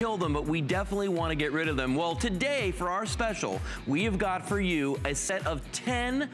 kill them, but we definitely want to get rid of them. Well, today for our special, we have got for you a set of 10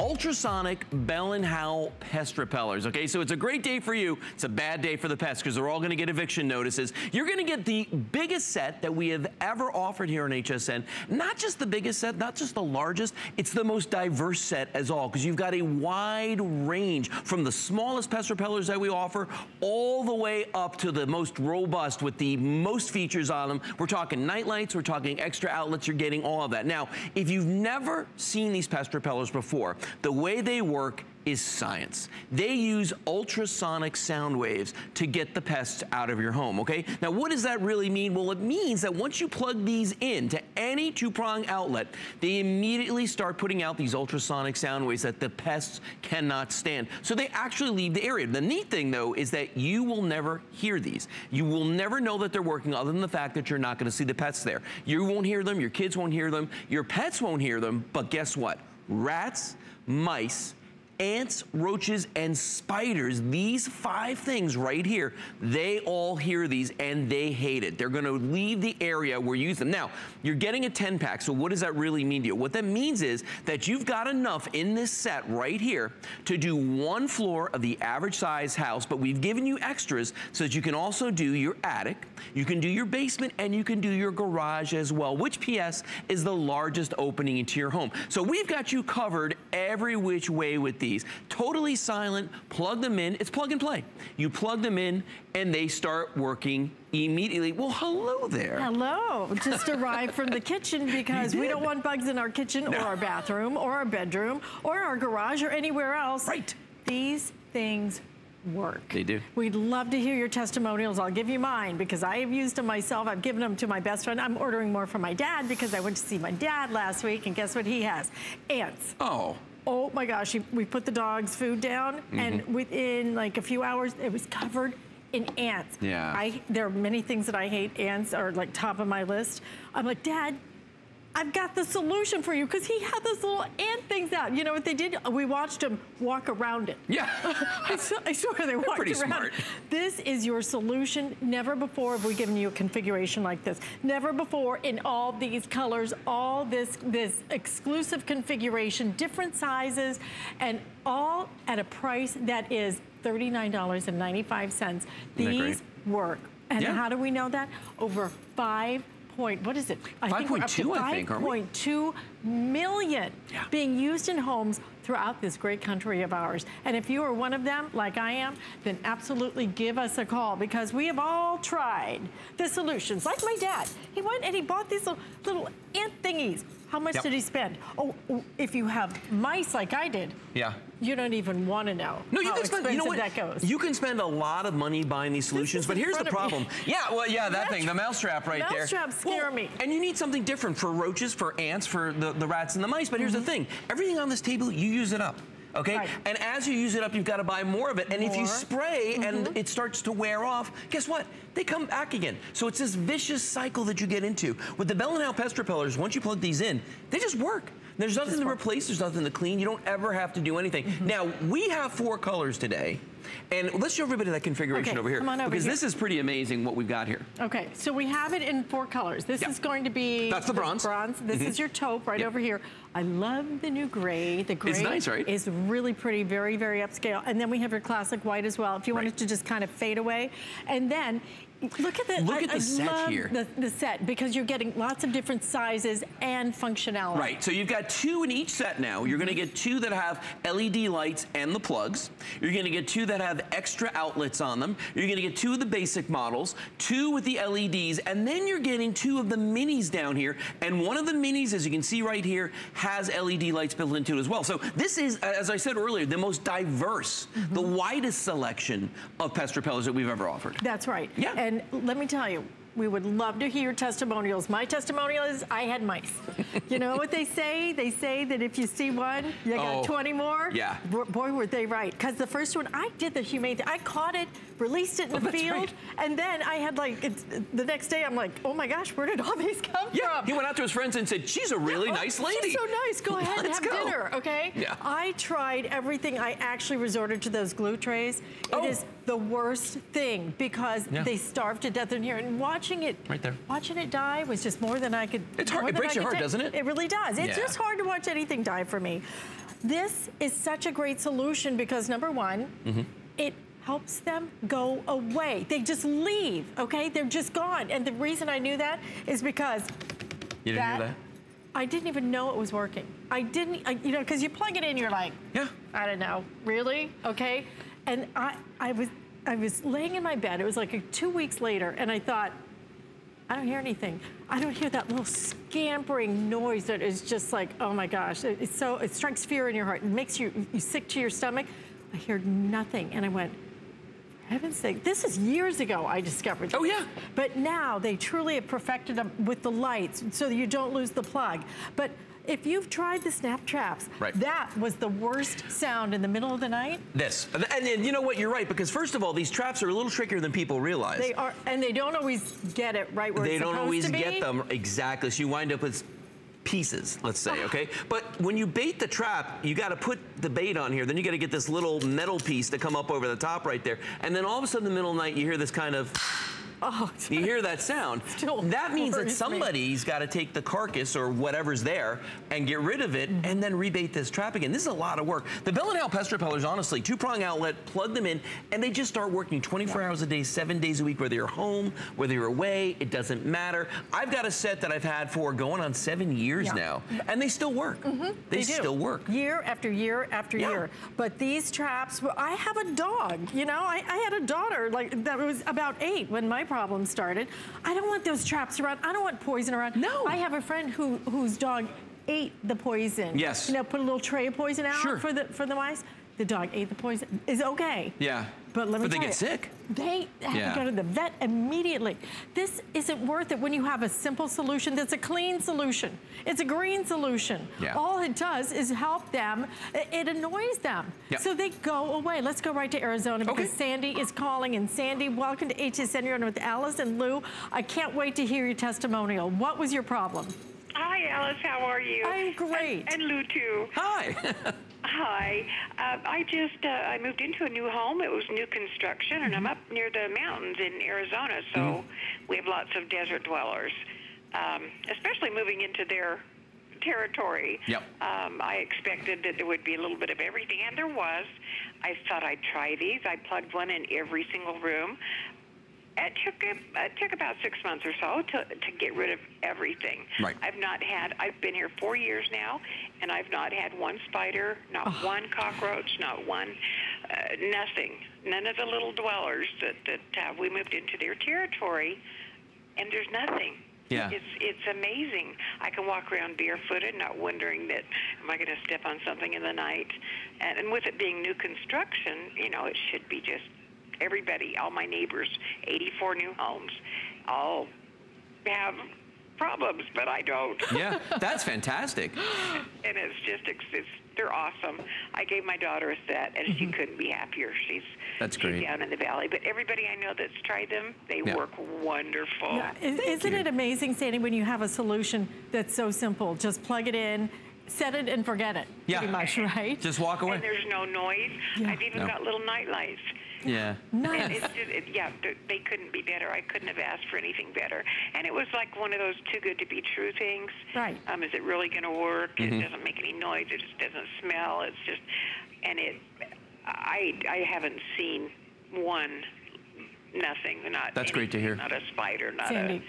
ultrasonic Bell & Howell pest repellers, okay? So it's a great day for you. It's a bad day for the pests because they're all gonna get eviction notices. You're gonna get the biggest set that we have ever offered here on HSN. Not just the biggest set, not just the largest, it's the most diverse set as all because you've got a wide range from the smallest pest repellers that we offer all the way up to the most robust with the most features on them. We're talking night lights, we're talking extra outlets, you're getting all of that. Now, if you've never seen these pest repellers before, the way they work is science. They use ultrasonic sound waves to get the pests out of your home, okay? Now, what does that really mean? Well, it means that once you plug these in to any two-prong outlet, they immediately start putting out these ultrasonic sound waves that the pests cannot stand. So they actually leave the area. The neat thing, though, is that you will never hear these. You will never know that they're working other than the fact that you're not gonna see the pests there. You won't hear them, your kids won't hear them, your pets won't hear them, but guess what? Rats, mice, ants, roaches, and spiders, these five things right here, they all hear these and they hate it. They're gonna leave the area where you use them. Now, you're getting a 10 pack, so what does that really mean to you? What that means is that you've got enough in this set right here to do one floor of the average size house, but we've given you extras so that you can also do your attic, you can do your basement, and you can do your garage as well, which PS is the largest opening into your home. So we've got you covered every which way with these. Totally silent, plug them in, it's plug and play. You plug them in and they start working immediately. Well, hello there. Hello, just arrived from the kitchen because we don't want bugs in our kitchen no. or our bathroom or our bedroom or our garage or anywhere else. Right. These things work. They do. We'd love to hear your testimonials. I'll give you mine because I have used them myself. I've given them to my best friend. I'm ordering more from my dad because I went to see my dad last week and guess what he has? Ants. Oh oh my gosh, we put the dog's food down mm -hmm. and within like a few hours, it was covered in ants. Yeah. I, there are many things that I hate. Ants are like top of my list. I'm like, Dad, I've got the solution for you because he had those little ant things out. You know what they did? We watched him walk around it. Yeah. I, swear they walked pretty around. Smart. This is your solution. Never before have we given you a configuration like this. Never before in all these colors, all this, this exclusive configuration, different sizes, and all at a price that is $39.95. These work. And yeah. how do we know that? Over five point, what is it? I 5.2, I think, 5.2 million yeah. being used in homes throughout this great country of ours. And if you are one of them, like I am, then absolutely give us a call because we have all tried the solutions. Like my dad, he went and he bought these little, little ant thingies how much yep. did he spend? Oh, if you have mice like I did, yeah, you don't even want to know no, you can spend, you know what? that goes. You can spend a lot of money buying these solutions, but here's the problem. Yeah, well, yeah, that thing, the mousetrap right mouse there. Mousetraps scare well, me. And you need something different for roaches, for ants, for the, the rats and the mice. But here's mm -hmm. the mm-hmm. thing. Everything on this table, you use it up okay? Right. And as you use it up, you've got to buy more of it. And more. if you spray mm -hmm. and mm-hmm. it starts to wear off, guess what? They come back again. So it's this vicious cycle that you get into. With the Bell & Howell pest repellers, once you plug these in, they just work. There's nothing to replace, there's nothing to clean. You don't ever have to do anything. Mm -hmm. Now, we have four colors today. And let's show everybody that configuration okay, over here. Come on Over because here. this is pretty amazing what we've got here. Okay, so we have it in four colors. This is going to be... That's the bronze. Bronze. This mm -hmm. is your taupe right yep. over here. I love the new gray. The gray it's nice, right? is really pretty, very, very upscale. And then we have your classic white as well, if you right. want it to just kind of fade away. And then Look at the, Look at the I set here. The, the, set because you're getting lots of different sizes and functionality. Right, so you've got two in each set now. You're gonna get two that have LED lights and the plugs. You're gonna get two that have extra outlets on them. You're gonna get two of the basic models, two with the LEDs, and then you're getting two of the minis down here. And one of the minis, as you can see right here, has LED lights built into it as well. So this is, as I said earlier, the most diverse, mm -hmm. the widest selection of pest repellers that we've ever offered. That's right. Yeah. And let me tell you, we would love to hear testimonials. My testimonial is I had mice. you know what they say? They say that if you see one, you got oh, 20 more. Yeah. Boy, were they right. Because the first one, I did the humane thing. I caught it, released it in oh, the field, right. and then I had like, the next day I'm like, oh my gosh, where did all these come from? yeah, from? he went out to his friends and said, she's a really yeah, oh, nice lady. She's so nice. Go ahead and have go. dinner, okay? Yeah. I tried everything. I actually resorted to those glue trays. It oh. is the worst thing because Yeah. they starved to death in here. And watching it, Right there. watching it die was just more than I could. It's hard- it breaks I your heart, take. doesn't it? It really does. It's Yeah. just hard to watch anything die for me. This is such a great solution because number one, Mm-hmm. it helps them go away. They just leave, okay? They're just gone. And the reason I knew that is because You didn't hear that? I didn't even know it was working. I didn't, I, you know, because you plug it in, you're like, Yeah. I don't know, really, okay? And I, I was, I was laying in my bed. It was like a, two weeks later, and I thought, I don't hear anything. I don't hear that little scampering noise that is just like, oh my gosh, it- it's so, it strikes fear in your heart. It makes you, you sick to your stomach. I heard nothing, and I went, heaven's sake, this is years ago I discovered this. Oh, yeah. But now they truly have perfected them with the lights so that you don't lose the plug. But if you've tried the snap traps, Right. that was the worst sound in the middle of the night. This. And, and, and you know what? You're right, because first of all, these traps are a little trickier than people realize. They are, and they don't always get it right where they it's don't always get them exactly. So you wind up with pieces, let's say, okay? But when you bait the trap, you got to put the bait on here. Then you got to get this little metal piece to come up over the top right there. And then all of a sudden, in the middle of the night, you hear this kind of. Oh, You hear that sound. That means that worries me. somebody's got to take the carcass or whatever's there and get rid of it Mm-hmm. and then rebait this trap again. This is a lot of work. The Bell & Howell pest repellers, honestly, two-prong outlet, plug them in, and they just start working 24 hours a day, seven days a week, whether you're home, whether you're away, it doesn't matter. I've got a set that I've had for going on seven years Yeah. Now, and they still work. They, do. still work. Year after year after Yeah. year. But these traps, well, I have a dog, you know, I, I had a daughter like that was about eight when my problem started. I don't want those traps around. I don't want poison around. No. I have a friend who whose dog ate the poison. Yes. You know, put a little tray of poison out Sure. for the for the mice. The dog ate the poison. Is okay. Yeah. But let me But they get you, sick. They have Yeah. to go to the vet immediately. This isn't worth it when you have a simple solution that's a clean solution. It's a green solution. Yeah. All it does is help them. It, annoys them. Yeah. So they go away. Let's go right to Arizona because Okay. Sandy is calling. And Sandy, welcome to HSN. You're on with Alyce and Lou. I can't wait to hear your testimonial. What was your problem? Hi, Alyce. How are you? I'm great. And, and Lou too. Hi. Hi. Uh, I just uh, I moved into a new home. It was new construction, and I'm up near the mountains in Arizona, so we have lots of desert dwellers. Um, especially moving into their territory. Yep. Um, I expected that there would be a little bit of everything, and there was. I thought I'd try these. I plugged one in every single room. It took it took about six months or so to to get rid of everything. Right. I've not had. I've been here four years now, and I've not had one spider, not one cockroach, not one, uh, nothing. None of the little dwellers that that uh, we moved into their territory, and there's nothing. Yeah. It's it's amazing. I can walk around barefooted, not wondering that am I going to step on something in the night. And, and with it being new construction, you know, it should be just everybody, all my neighbors, 84 new homes, all have problems, but I don't. yeah, that's fantastic. and it's just it's, it's they're awesome. I gave my daughter a set, and she couldn't be happier. She's Mm-hmm. That's she's great. down in the valley, but everybody I know that's tried them, they Yeah. work wonderful. Yeah, is, isn't you. it amazing, Sandy, when you have a solution that's so simple? Just plug it in, set it and forget it. Yeah. Pretty much, right? Just walk away. And there's no noise. Yeah. I've even No. got little night lights. Yeah. And nice. it's just, it, yeah, they couldn't be better. I couldn't have asked for anything better. And it was like one of those too good to be true things. Right. Um, is it really going to work? Mm-hmm. It doesn't make any noise. It just doesn't smell. It's just, and it, I, I haven't seen one, nothing. Not That's great to hear. Not a spider. Not Sandy,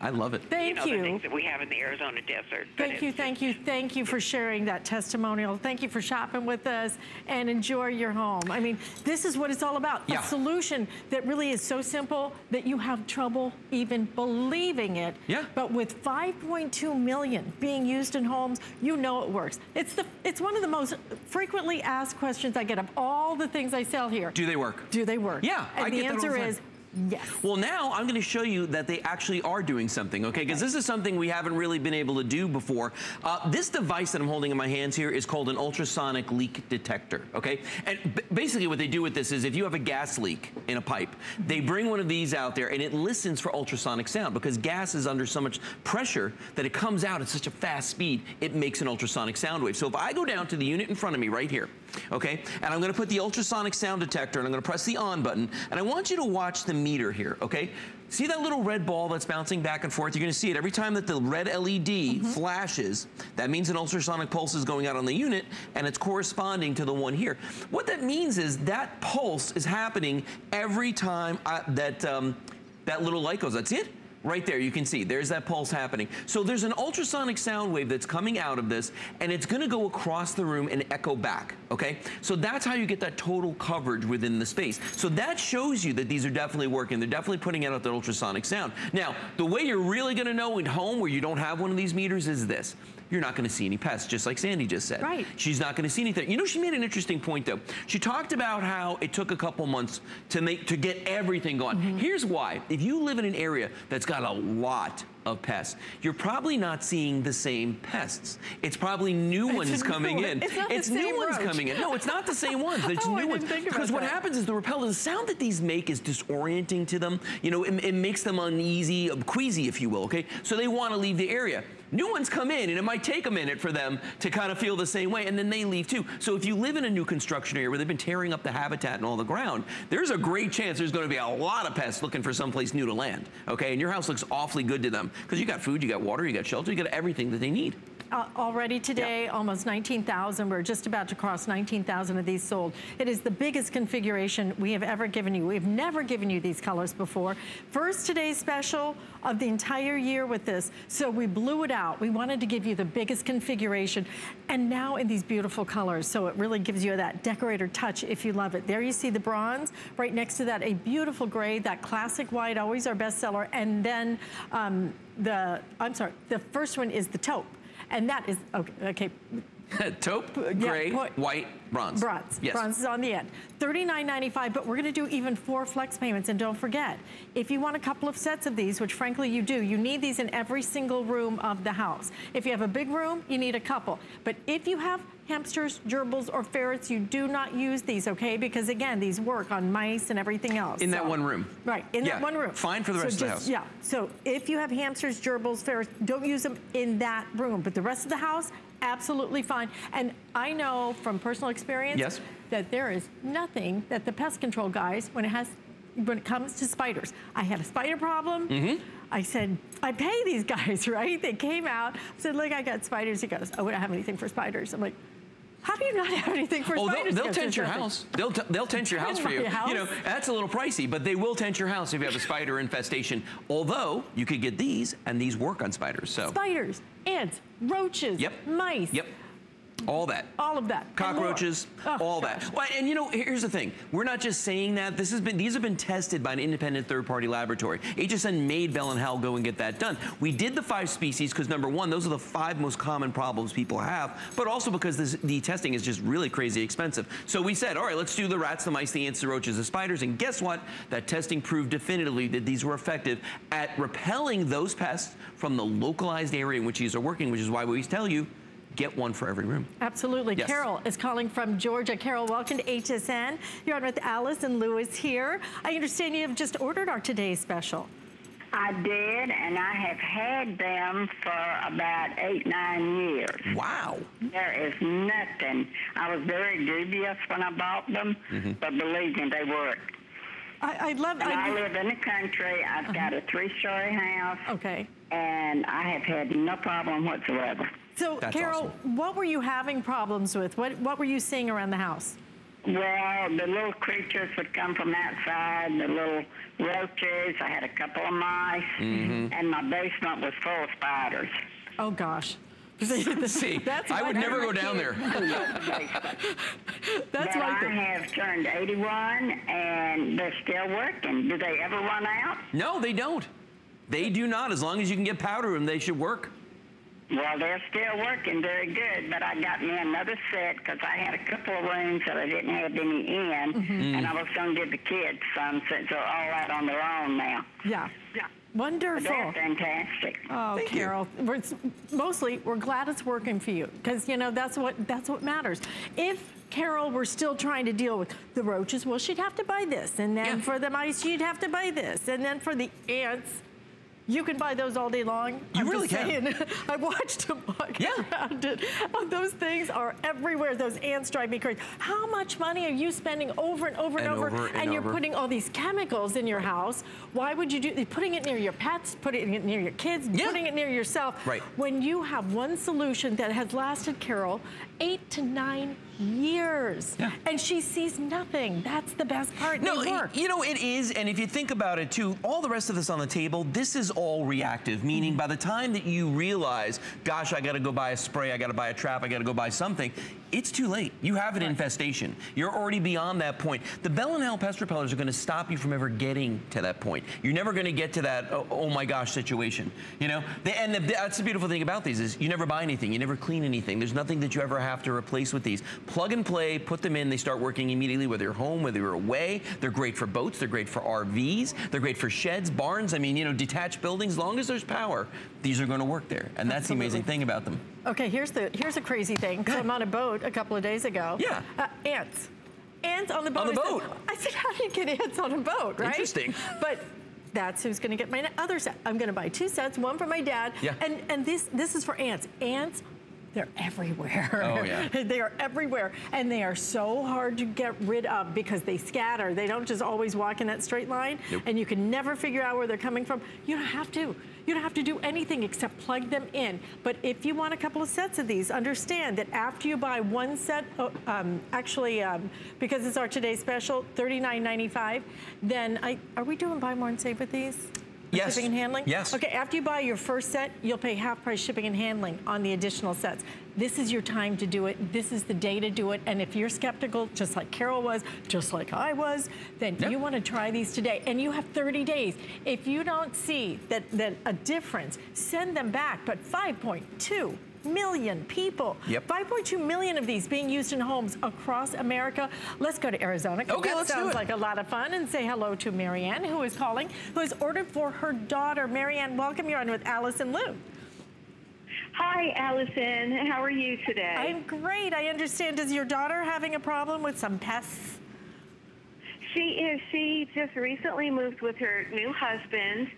I love it. a, you thank know, you. the things that we have in the Arizona desert. Thank you, thank you, thank you for sharing that testimonial. Thank you for shopping with us and enjoy your home. I mean, this is what it's all about. Yeah. A solution that really is so simple that you have trouble even believing it. Yeah. But with 5.2 million being used in homes, you know it works. It's the it's one of the most frequently asked questions I get of all the things I sell here. Do they work? Do they work? Yeah, And I the get that all answer the time. is Yes. Well, now I'm going to show you that they actually are doing something, okay? Because okay. this is something we haven't really been able to do before. Uh, this device that I'm holding in my hands here is called an ultrasonic leak detector, okay? And basically what they do with this is if you have a gas leak in a pipe, they bring one of these out there and it listens for ultrasonic sound because gas is under so much pressure that it comes out at such a fast speed, it makes an ultrasonic sound wave. So if I go down to the unit in front of me right here, okay, and I'm going to put the ultrasonic sound detector and I'm going to press the on button, and I want you to watch the meter here, okay? See that little red ball that's bouncing back and forth? You're going to see it every time that the red LED mm -hmm. flashes. That means an ultrasonic pulse is going out on the unit and it's corresponding to the one here. What that means is that pulse is happening every time I, that, um, that little light goes. That's it. Right there, you can see, there's that pulse happening. So there's an ultrasonic sound wave that's coming out of this, and it's gonna go across the room and echo back, okay? So that's how you get that total coverage within the space. So that shows you that these are definitely working. They're definitely putting out that ultrasonic sound. Now, the way you're really gonna know at home where you don't have one of these meters is this you're not going to see any pests, just like Sandy just said. Right. She's not going to see anything. You know, she made an interesting point, though. She talked about how it took a couple months to make to get everything going. Mm -hmm. Here's why. If you live in an area that's got a lot of pests. You're probably not seeing the same pests. It's probably new it's ones coming in. It's, not it's new ones coming in. No, it's not the same ones. It's oh, new ones. Because what that. happens is the repellent, the sound that these make is disorienting to them. You know, it, it makes them uneasy, queasy, if you will, okay? So they want to leave the area. New ones come in and it might take a minute for them to kind of feel the same way and then they leave too. So if you live in a new construction area where they've been tearing up the habitat and all the ground, there's a great chance there's going to be a lot of pests looking for someplace new to land. Okay, and your house looks awfully good to them because you got food, you got water, you got shelter, you got everything that they need. Uh, already today, yeah. almost 19,000. We're just about to cross 19,000 of these sold. It is the biggest configuration we have ever given you. We've never given you these colors before. First today's special of the entire year with this. So we blew it out. We wanted to give you the biggest configuration and now in these beautiful colors. So it really gives you that decorator touch if you love it. There you see the bronze. Right next to that, a beautiful gray, that classic white, always our bestseller. And then um, the, I'm sorry, the first one is the taupe. And that is, okay, okay Taupe, gray, yeah, white, bronze. Bronze. Yes. Bronze is on the end. $39.95, but we're gonna do even four flex payments. And don't forget, if you want a couple of sets of these, which frankly you do, you need these in every single room of the house. If you have a big room, you need a couple. But if you have hamsters, gerbils, or ferrets, you do not use these, okay? Because again, these work on mice and everything else. In so, that one room. Right, in yeah, that one room. Fine for the rest so of just, the house. Yeah, so if you have hamsters, gerbils, ferrets, don't use them in that room. But the rest of the house, absolutely fine. And I know from personal experience yes. that there is nothing that the pest control guys, when it has when it comes to spiders. I had a spider problem. Mm -hmm. I said, I pay these guys, right? They came out, said, look, I got spiders. He goes, oh, we don't have anything for spiders. I'm like, how do you not have anything for oh, spiders? They'll, they'll tent your house. They'll, they'll tent your house for you. House? You know, that's a little pricey, but they will tent your house if you have a spider infestation. Although, you could get these, and these work on spiders, so. Spiders, ants, roaches, yep. mice. Yep. All that. All of that. Cockroaches, oh, all gosh. that. Well, and you know, here's the thing. We're not just saying that. This has been these have been tested by an independent third-party laboratory. HSN made Bell and Howell go and get that done. We did the five species because number one, those are the five most common problems people have, but also because this, the testing is just really crazy expensive. So we said, all right, let's do the rats, the mice, the ants, the roaches, the spiders, and guess what? That testing proved definitively that these were effective at repelling those pests from the localized area in which these are working, which is why we always tell you, get one for every room. Absolutely. Yes. Carol is calling from Georgia. Carol, welcome to HSN. You're on with Alyce and Lewis here. I understand you have just ordered our today's special. I did, and I have had them for about eight, nine years. Wow. There is nothing. I was very dubious when I bought them, mm -hmm. but believe me, they work. I, I love. And I, I live in the country. I've uh -huh. got a three-story house. Okay. And I have had no problem whatsoever. So, That's Carol, awesome. what were you having problems with? What What were you seeing around the house? Well, the little creatures would come from outside, the little roaches. I had a couple of mice, mm -hmm. and my basement was full of spiders. Oh, gosh. See, that's I would never go down there. that's but I have turned 81, and they're still working. Do they ever run out? No, they don't. They do not. As long as you can get powder them, they should work. Well, they're still working very good, but I got me another set because I had a couple of rooms that I didn't have any in, Mm-hmm. and I was going to give the kids some since they're all out on their own now. Yeah. Yeah. Wonderful. they're fantastic. Oh, Thank you. Carol, we're, mostly we're glad it's working for you because you know that's what that's what matters. If Carol were still trying to deal with the roaches, well, she'd have to buy this, and then Yeah. for the mice, she'd have to buy this, and then for the ants. You can buy those all day long. You I'm really can. I watched them walk Yeah. around it. Oh, those things are everywhere. Those ants drive me crazy. How much money are you spending over and over and, And over? over and you're over. putting all these chemicals in your house. Why would you do? Putting it near your pets, putting it near your kids, Yeah. putting it near yourself. Right. When you have one solution that has lasted, Carol, eight to nine years, Yeah. and she sees nothing. That's the best part. No, you know, it is, and if you think about it too, all the rest of this on the table, this is all reactive, meaning mm-hmm. by the time that you realize, gosh, I gotta go buy a spray, I gotta buy a trap, I gotta go buy something, it's too late. You have an infestation. You're already beyond that point. The Bell and Howell pest repellers are gonna stop you from ever getting to that point. You're never gonna get to that, oh, oh my gosh, situation. You know, The- and the, that's the beautiful thing about these is you never buy anything, you never clean anything. There's nothing that you ever have to replace with these. Plug and play, put them in, they start working immediately, whether you're home, whether you're away. They're great for boats, they're great for RVs, they're great for sheds, barns. I mean, you know, detached buildings, as long as there's power, these are gonna work there. And that's the amazing thing about them. Okay, here's the here's a crazy thing. So I'm on a boat a couple of days ago. Yeah. Uh, ants. Ants on the boat. On the I said- boat. I said, how do you get ants on a boat, right? Interesting. But that's who's going to get my other set. I'm going to buy two sets, one for my dad. Yeah. And and this this is for ants. Ants. They're everywhere. Oh, yeah. they are everywhere. And they are so hard to get rid of because they scatter. They don't just always walk in that straight line. Nope. And you can never figure out where they're coming from. You don't have to. You don't have to do anything except plug them in. But if you want a couple of sets of these, understand that after you buy one set, oh, um, actually, um, because it's our today's special, $39.95, then I, are we doing buy more and save with these? Yes. Shipping and handling? Yes. Okay, after you buy your first set, you'll pay half price shipping and handling on the additional sets. This is your time to do it. This is the day to do it. And if you're skeptical, just like Carol was, just like I was, then Yeah. you want to try these today. And you have 30 days. If you don't see that, that a difference, send them back. But 5.2 million people. Yep. 5.2 million of these being used in homes across America. Let's go to Arizona. Okay, that let's do sounds it. like a lot of fun and say hello to Marianne, who is calling, who has ordered for her daughter. Marianne, welcome. You're on with Alyce and Lou. Hi, Allison. How are you today? I'm great. I understand. Is your daughter having a problem with some pests? She is. She just recently moved with her new husband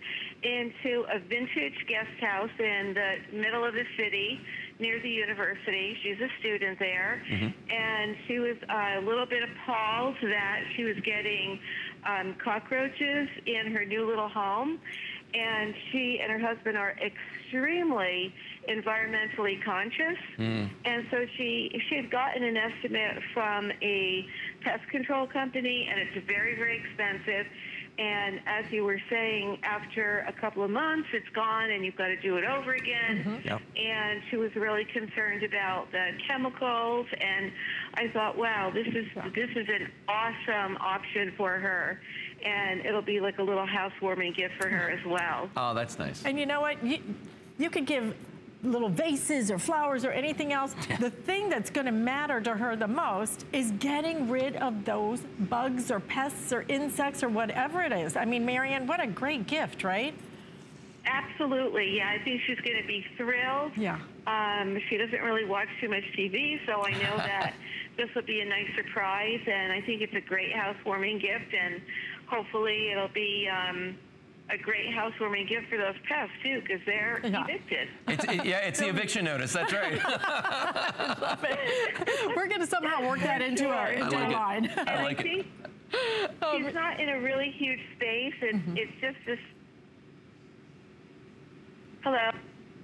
into a vintage guest house in the middle of the city near the university. She's a student there. And she was a little bit appalled that she was getting um, cockroaches in her new little home. And she and her husband are extremely environmentally conscious. Hmm. And so she she had gotten an estimate from a pest control company, and it's very very expensive. And as you were saying, after a couple of months, it's gone, and you've got to do it over again. Mm-hmm. Yep. And she was really concerned about the chemicals. And I thought, wow, this is this is an awesome option for her, and it'll be like a little housewarming gift for her as well. Oh, that's nice. And you know what? You, you could give little vases or flowers or anything else. The thing that's going to matter to her the most is getting rid of those bugs or pests or insects or whatever it is. I mean, Marianne, what a great gift, right? Absolutely, yeah. I think she's going to be thrilled. Yeah. Um, she doesn't really watch too much TV, so I know that this will be a nice surprise, and I think it's a great housewarming gift, and hopefully it'll be um, a great housewarming gift for those pests too, because they're Yeah. evicted. It's, it- yeah, it's the eviction notice. That's right. We're going to somehow work that into our, into like our it. line. I like I it. think she's not in a really huge space. It's, Mm-hmm. it's just this. Hello.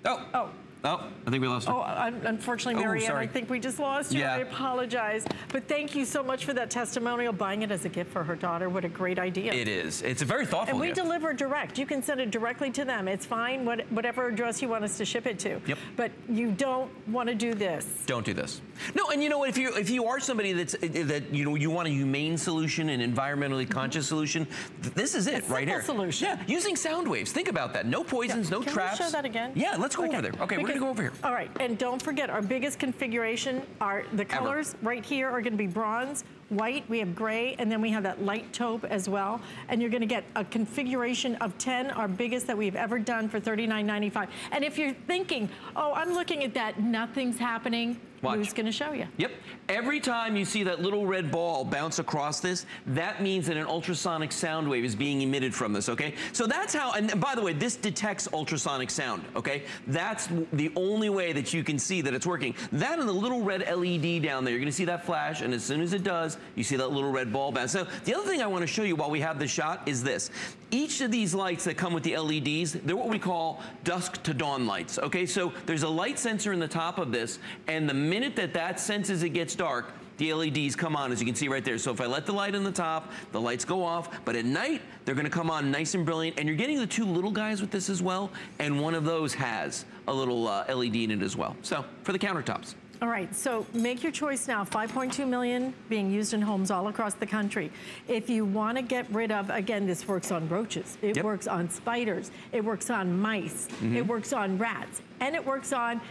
Oh, Oh. Oh, I think we lost her. Oh, unfortunately, Oh, Marianne, sorry. I think we just lost you. Yeah. I apologize. But thank you so much for that testimonial. Buying it as a gift for her daughter. What a great idea. It is. It's a very thoughtful And we gift. deliver direct. You can send it directly to them. It's fine, what, whatever address you want us to ship it to. Yep. But you don't want to do this. Don't do this. No, and you know what? If you if you are somebody that's eh, eh, that you know you want a humane solution, an environmentally mm-hmm. conscious solution, th- this is it A right here. solution. Yeah, using sound waves. Think about that. No poisons, no Can traps. we show that again? Yeah, let's go over there. Okay, because gonna go over here. All right, and don't forget, our biggest configuration are the Ever. colors right here are gonna be bronze, white, we have gray, and then we have that light taupe as well. And you're gonna get a configuration of 10, our biggest that we've ever done for $39.95. And if you're thinking, oh, I'm looking at that, nothing's happening, Watch. Lou's gonna show you. Yep. Every time you see that little red ball bounce across this, that means that an ultrasonic sound wave is being emitted from this, okay? So that's how, and by the way, this detects ultrasonic sound, okay? That's the only way that you can see that it's working. That and the little red LED down there, you're gonna see that flash, and as soon as it does, you see that little red ball bounce. So the other thing I wanna show you while we have the shot is this. Each of these lights that come with the LEDs, they're what we call dusk to dawn lights, okay? So there's a light sensor in the top of this, and the minute that that senses it gets dark, the LEDs come on, as you can see right there. So if I let the light in the top, the lights go off, but at night, they're gonna come on nice and brilliant, and you're getting the two little guys with this as well, and one of those has a little uh, LED in it as well. So, for the countertops. All right, so make your choice now. 5.2 million being used in homes all across the country. If you want to get rid of, again, this works on roaches. It Yep. works on spiders. It works on mice. Mm-hmm. It works on rats. And it works on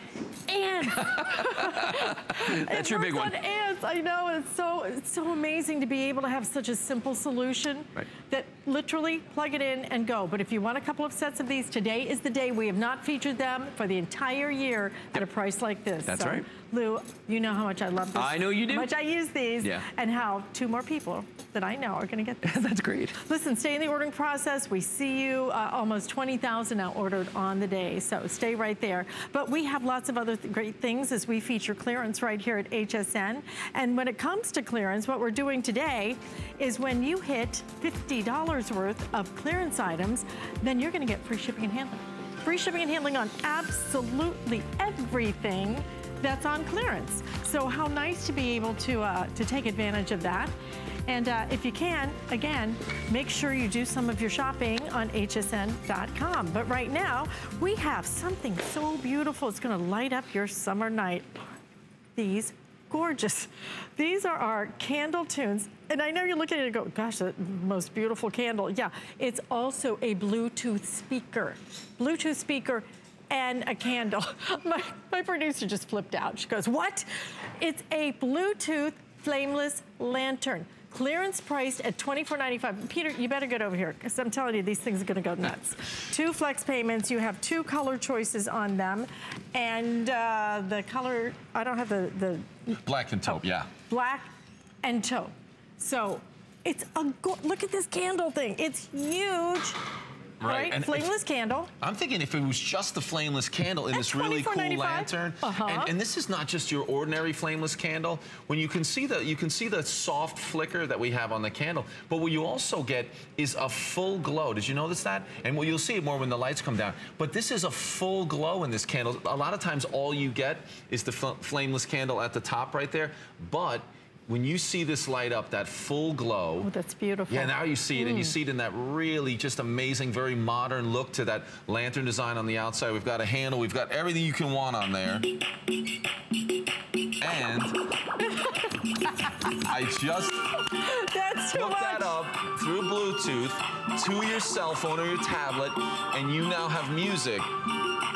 ants. That's your big one. on ants. I know. It's so it's so amazing to be able to have such a simple solution Right. that literally plug it in and go. But if you want a couple of sets of these, today is the day. We have not featured them for the entire year at a price like this. That's So, right. Lou, you know how much I love this. I know you do. How much I use these. Yeah. And how two more people that I know are going to get this. That's great. Listen, stay in the ordering process. We see you uh, almost 20,000 now ordered on the day, so stay right there. But we have lots of other th- great things as we feature clearance right here at HSN. And when it comes to clearance, what we're doing today is when you hit $50 worth of clearance items, then you're going to get free shipping and handling. Free shipping and handling on absolutely everything that's on clearance. So how nice to be able to uh, to take advantage of that. And uh, if you can, again, make sure you do some of your shopping on hsn.com. But right now, we have something so beautiful. It's going to light up your summer night. These gorgeous. These are our candle tunes. And I know you're looking at it and go, gosh, the most beautiful candle. Yeah, it's also a Bluetooth speaker. Bluetooth speaker and a candle. My, my producer just flipped out. She goes, what? It's a Bluetooth flameless lantern. Clearance priced at $24.95. Peter, you better get over here because I'm telling you, these things are going to go nuts. two flex payments. You have two color choices on them. And uh, the color, I don't have the, the Black and taupe, yeah. black and taupe. So it's a, look at this candle thing. It's huge. Right, and if- Flameless candle. I'm thinking if it was just the flameless candle in this really cool lantern, Uh-huh. and, and this is not just your ordinary flameless candle. When you can see the you can see the soft flicker that we have on the candle, but what you also get is a full glow. Did you notice that? And well, you'll see it more when the lights come down. But this is a full glow in this candle. A lot of times, all you get is the fl- flameless candle at the top right there, but when you see this light up, that full glow, Oh, that's beautiful. yeah, now you see it, and you hmm. see it in that really just amazing, very modern look to that lantern design on the outside. We've got a handle, we've got everything you can want on there. And I just That's too hooked much. that up through Bluetooth to your cell phone or your tablet, and you now have music.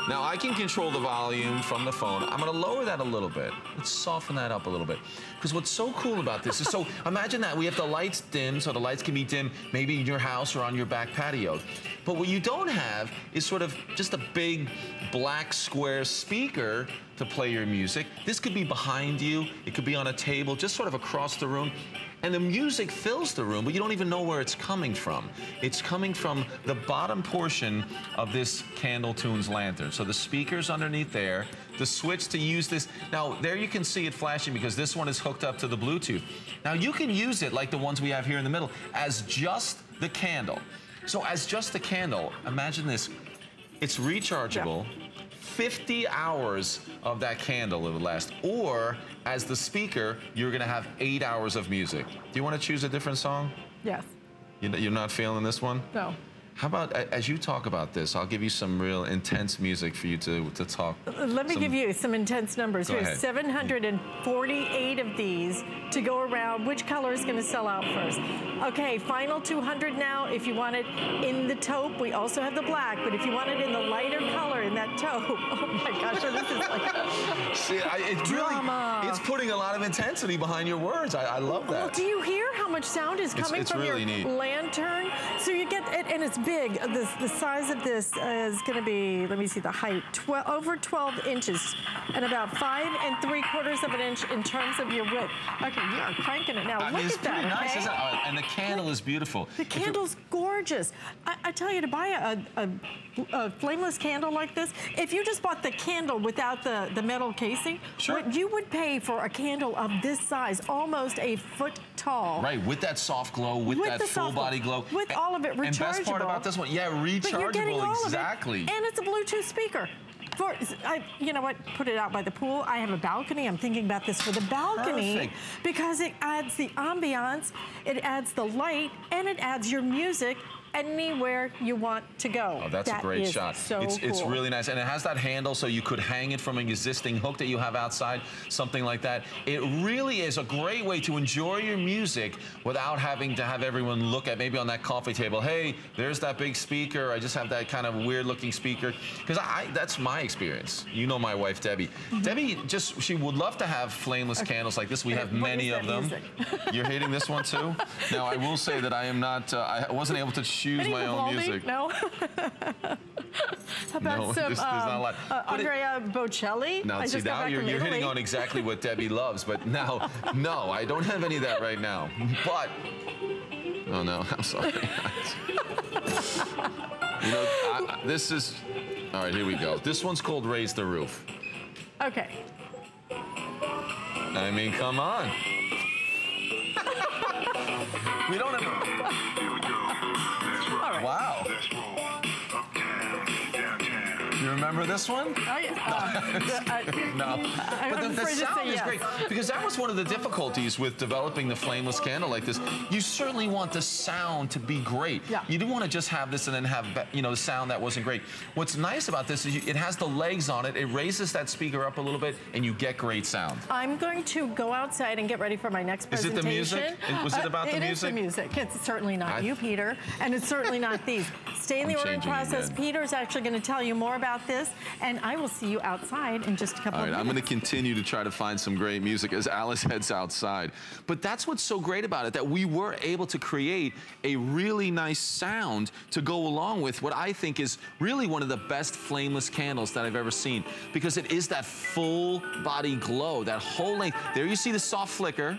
Now I can control the volume from the phone. I'm gonna lower that a little bit. Let's soften that up a little bit. Because what's so cool about this so imagine that we have the lights dim, so the lights can be dim maybe in your house or on your back patio. But what you don't have is sort of just a big black square speaker to play your music. This could be behind you, it could be on a table, just sort of across the room. And the music fills the room, but you don't even know where it's coming from. It's coming from the bottom portion of this Candle Tunes lantern. So the speaker's underneath there, the switch to use this. Now, there you can see it flashing because this one is hooked up to the Bluetooth. Now, you can use it like the ones we have here in the middle as just the candle. So as just the candle, imagine this. It's rechargeable. 50 hours of that candle it would last. Or as the speaker, you're gonna have eight hours of music. Do you wanna choose a different song? Yes. You- You're not feeling this one? No. How about as you talk about this, I'll give you some real intense music for you to to talk. Let me some- give you some intense numbers. Go we have 748 of these to go around. Which color is going to sell out first? Okay, final 200 now. If you want it in the taupe, we also have the black. But if you want it in the lighter color in that taupe, oh my gosh, this is like. See, I, it Drama. really it's putting a lot of intensity behind your words. I, I love Well, that. do you hear how much sound is coming it's from really your neat. lantern? So you get, and it's big. Uh, the, the size of this is going to be, let me see the height, 12, over 12 inches and about five and three quarters of an inch in terms of your width. Okay, you are cranking it now. I Look mean, at that, nice, okay? isn't it? Oh, and the candle is beautiful. The candle's gorgeous. I, I tell you, to buy a, a, a flameless candle like this, if you just bought the candle without the, the metal casing, Sure. what you would pay for a candle of this size, almost a foot tall. Right, with that soft glow, with, With that full body glow. with And- all of it And best part about this one, yeah, But you're getting rechargeable, all exactly. it. And it's a Bluetooth speaker. For, I, you know what? Put it out by the pool. I have a balcony. I'm thinking about this for the balcony Perfect. because it adds the ambiance, it adds the light, and it adds your music anywhere you want to go. Oh, that's That a great shot. So it's, it's really nice. And it has that handle so you could hang it from an existing hook that you have outside, something like that. It really is a great way to enjoy your music without having to have everyone look at maybe on that coffee table, hey, there's that big speaker. I just have that kind of weird looking speaker. Because I, that's my experience. You know my wife, Debbie. Debbie just, she would love to have flameless candles like this. We Okay, have what many of them. You're hating this one too? Now, I will say that I am not, uh, I wasn't able to choose Any my own music. No. How about No, some there's- there's not a um, lot. uh, But it- Andrea Bocelli? Now, I see, just now you're, you're hitting on exactly what Debbie loves, but now, no, I don't have any of that right now. But, oh no, I'm sorry. you know, I, this is, all right, here we go. This one's called Raise the Roof. Okay. I mean, come on. we don't have, All right. Wow. You remember this one? Uh, the- I- No. I- But the, the sound is yes. great because that was one of the difficulties with developing the flameless candle like this. You certainly want the sound to be great. Yeah. You didn't want to just have this and then have you know the sound that wasn't great. What's nice about this is you, it has the legs on it. It raises that speaker up a little bit and you get great sound. I'm going to go outside and get ready for my next presentation. Is it the music? Was it about the It is the music? music. It's certainly not I- you, Peter, and it's certainly not these. Stay in the I'm ordering process. Peter's actually going to tell you more about this, and I will see you outside in just a couple All right, I'm going to continue to try to find some great music as Alyce heads outside. But that's what's so great about it, that we were able to create a really nice sound to go along with what I think is really one of the best flameless candles that I've ever seen because it is that full body glow, that whole length. There you see the soft flicker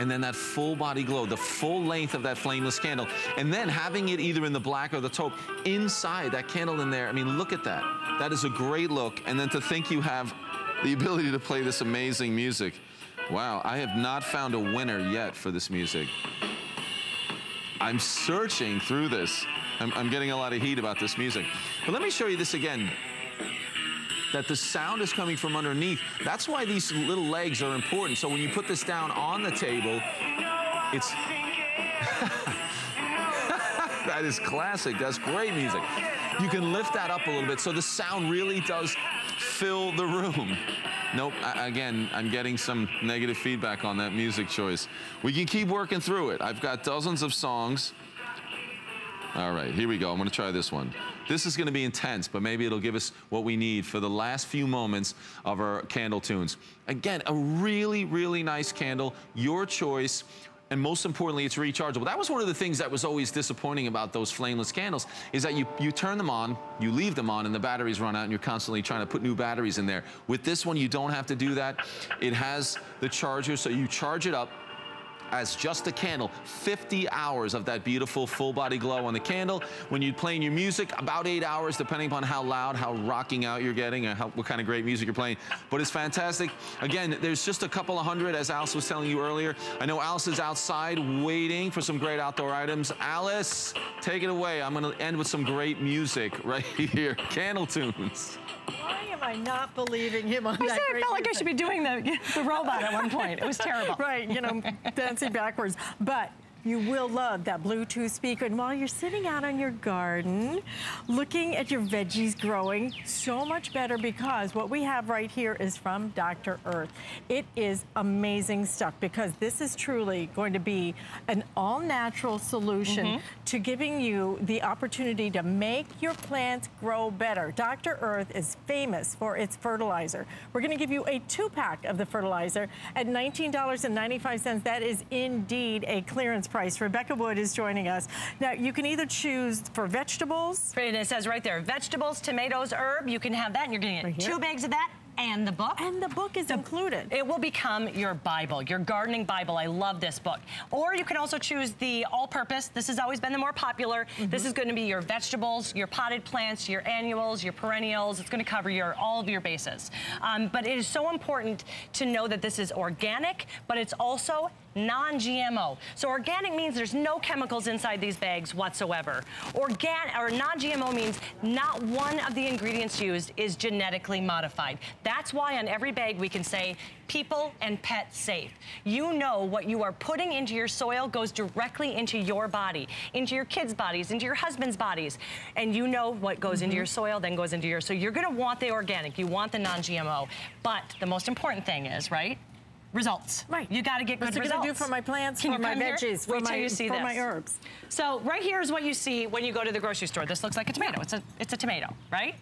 and then that full body glow, the full length of that flameless candle, and then having it either in the black or the taupe inside that candle in there. I mean, look at that. That is a great look. And then to think you have the ability to play this amazing music. Wow, I have not found a winner yet for this music. I'm searching through this. I'm, I'm getting a lot of heat about this music. But let me show you this again that the sound is coming from underneath. That's why these little legs are important. So when you put this down on the table, it's. that is classic. That's great music. You can lift that up a little bit so the sound really does fill the room. Nope, I, again, I'm getting some negative feedback on that music choice. We can keep working through it. I've got dozens of songs. All right, here we go. I'm going to try this one. This is going to be intense, but maybe it'll give us what we need for the last few moments of our candle tunes. Again, a really, really nice candle, your choice. And most importantly, it's rechargeable. That was one of the things that was always disappointing about those flameless candles is that you, you turn them on, you leave them on, and the batteries run out, and you're constantly trying to put new batteries in there. With this one, you don't have to do that. It has the charger, so you charge it up, as just a candle, 50 hours of that beautiful full body glow on the candle. When you're playing your music, about eight hours, depending upon how loud, how rocking out you're getting, and how, what kind of great music you're playing. But it's fantastic. Again, there's just a couple of hundred, as Alyce was telling you earlier. I know Alyce is outside waiting for some great outdoor items. Alyce, take it away. I'm going to end with some great music right here. Candle tunes. Why am I not believing him on I that said I great felt like I should be doing the, the robot at one point. It was terrible. Right, you know, backwards. But You will love that Bluetooth speaker. And while you're sitting out on your garden, looking at your veggies growing, so much better because what we have right here is from Dr. Earth. It is amazing stuff because this is truly going to be an all-natural solution mm -hmm. to giving you the opportunity to make your plants grow better. Dr. Earth is famous for its fertilizer. We're gonna give you a two-pack of the fertilizer at $19.95. That is indeed a clearance price. Rebekah Wood is joining us. Now, you can either choose for vegetables. And it says right there, vegetables, tomatoes, herb. You can have that, and you're going to get two bags of that and the book. And the book is the, included. It will become your Bible, your gardening Bible. I love this book. Or you can also choose the all-purpose. This has always been the more popular. Mm -hmm. This is going to be your vegetables, your potted plants, your annuals, your perennials. It's going to cover your all of your bases. Um, but it is so important to know that this is organic, but it's also non-GMO. So organic means there's no chemicals inside these bags whatsoever. Organic or non-GMO means not one of the ingredients used is genetically modified. That's why on every bag we can say people and pet safe. You know what you are putting into your soil goes directly into your body, into your kids' bodies, into your husband's bodies. And you know what goes mm -hmm. into your soil then goes into your, so you're gonna want the organic, you want the non-GMO. But the most important thing is, right? Results. Right. You got to get good What's results. What's it going to do for my plants, Can for my veggies, for, my, for my herbs? So right here is what you see when you go to the grocery store. This looks like a tomato. It's a, it's a tomato, right?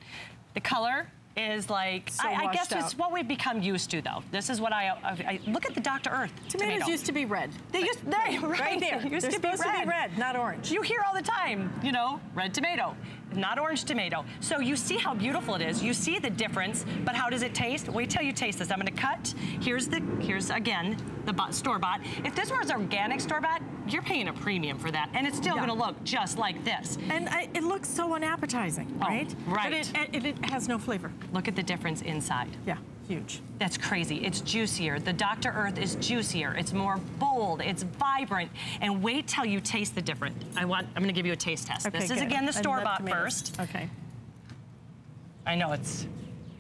The color is like, so I, I, guess out. it's what we've become used to though. This is what I, I, I look at the Dr. Earth Tomatoes tomato. used to be red. They used, they, right, right there. used They're to supposed be red. to be red, not orange. You hear all the time, you know, red tomato not orange tomato. So you see how beautiful it is. You see the difference, but how does it taste? Wait till you taste this. I'm gonna cut. Here's the, here's again, the store-bought. If this was organic store-bought, you're paying a premium for that. And it's still yeah. gonna look just like this. And I, it looks so unappetizing, oh, right? Right. But it, it, it has no flavor. Look at the difference inside. Yeah huge. That's crazy. It's juicier. The Dr. Earth is juicier. It's more bold. It's vibrant. And wait till you taste the difference. I want, I'm gonna give you a taste test. Okay, this is again the store-bought first. Okay. I know it's,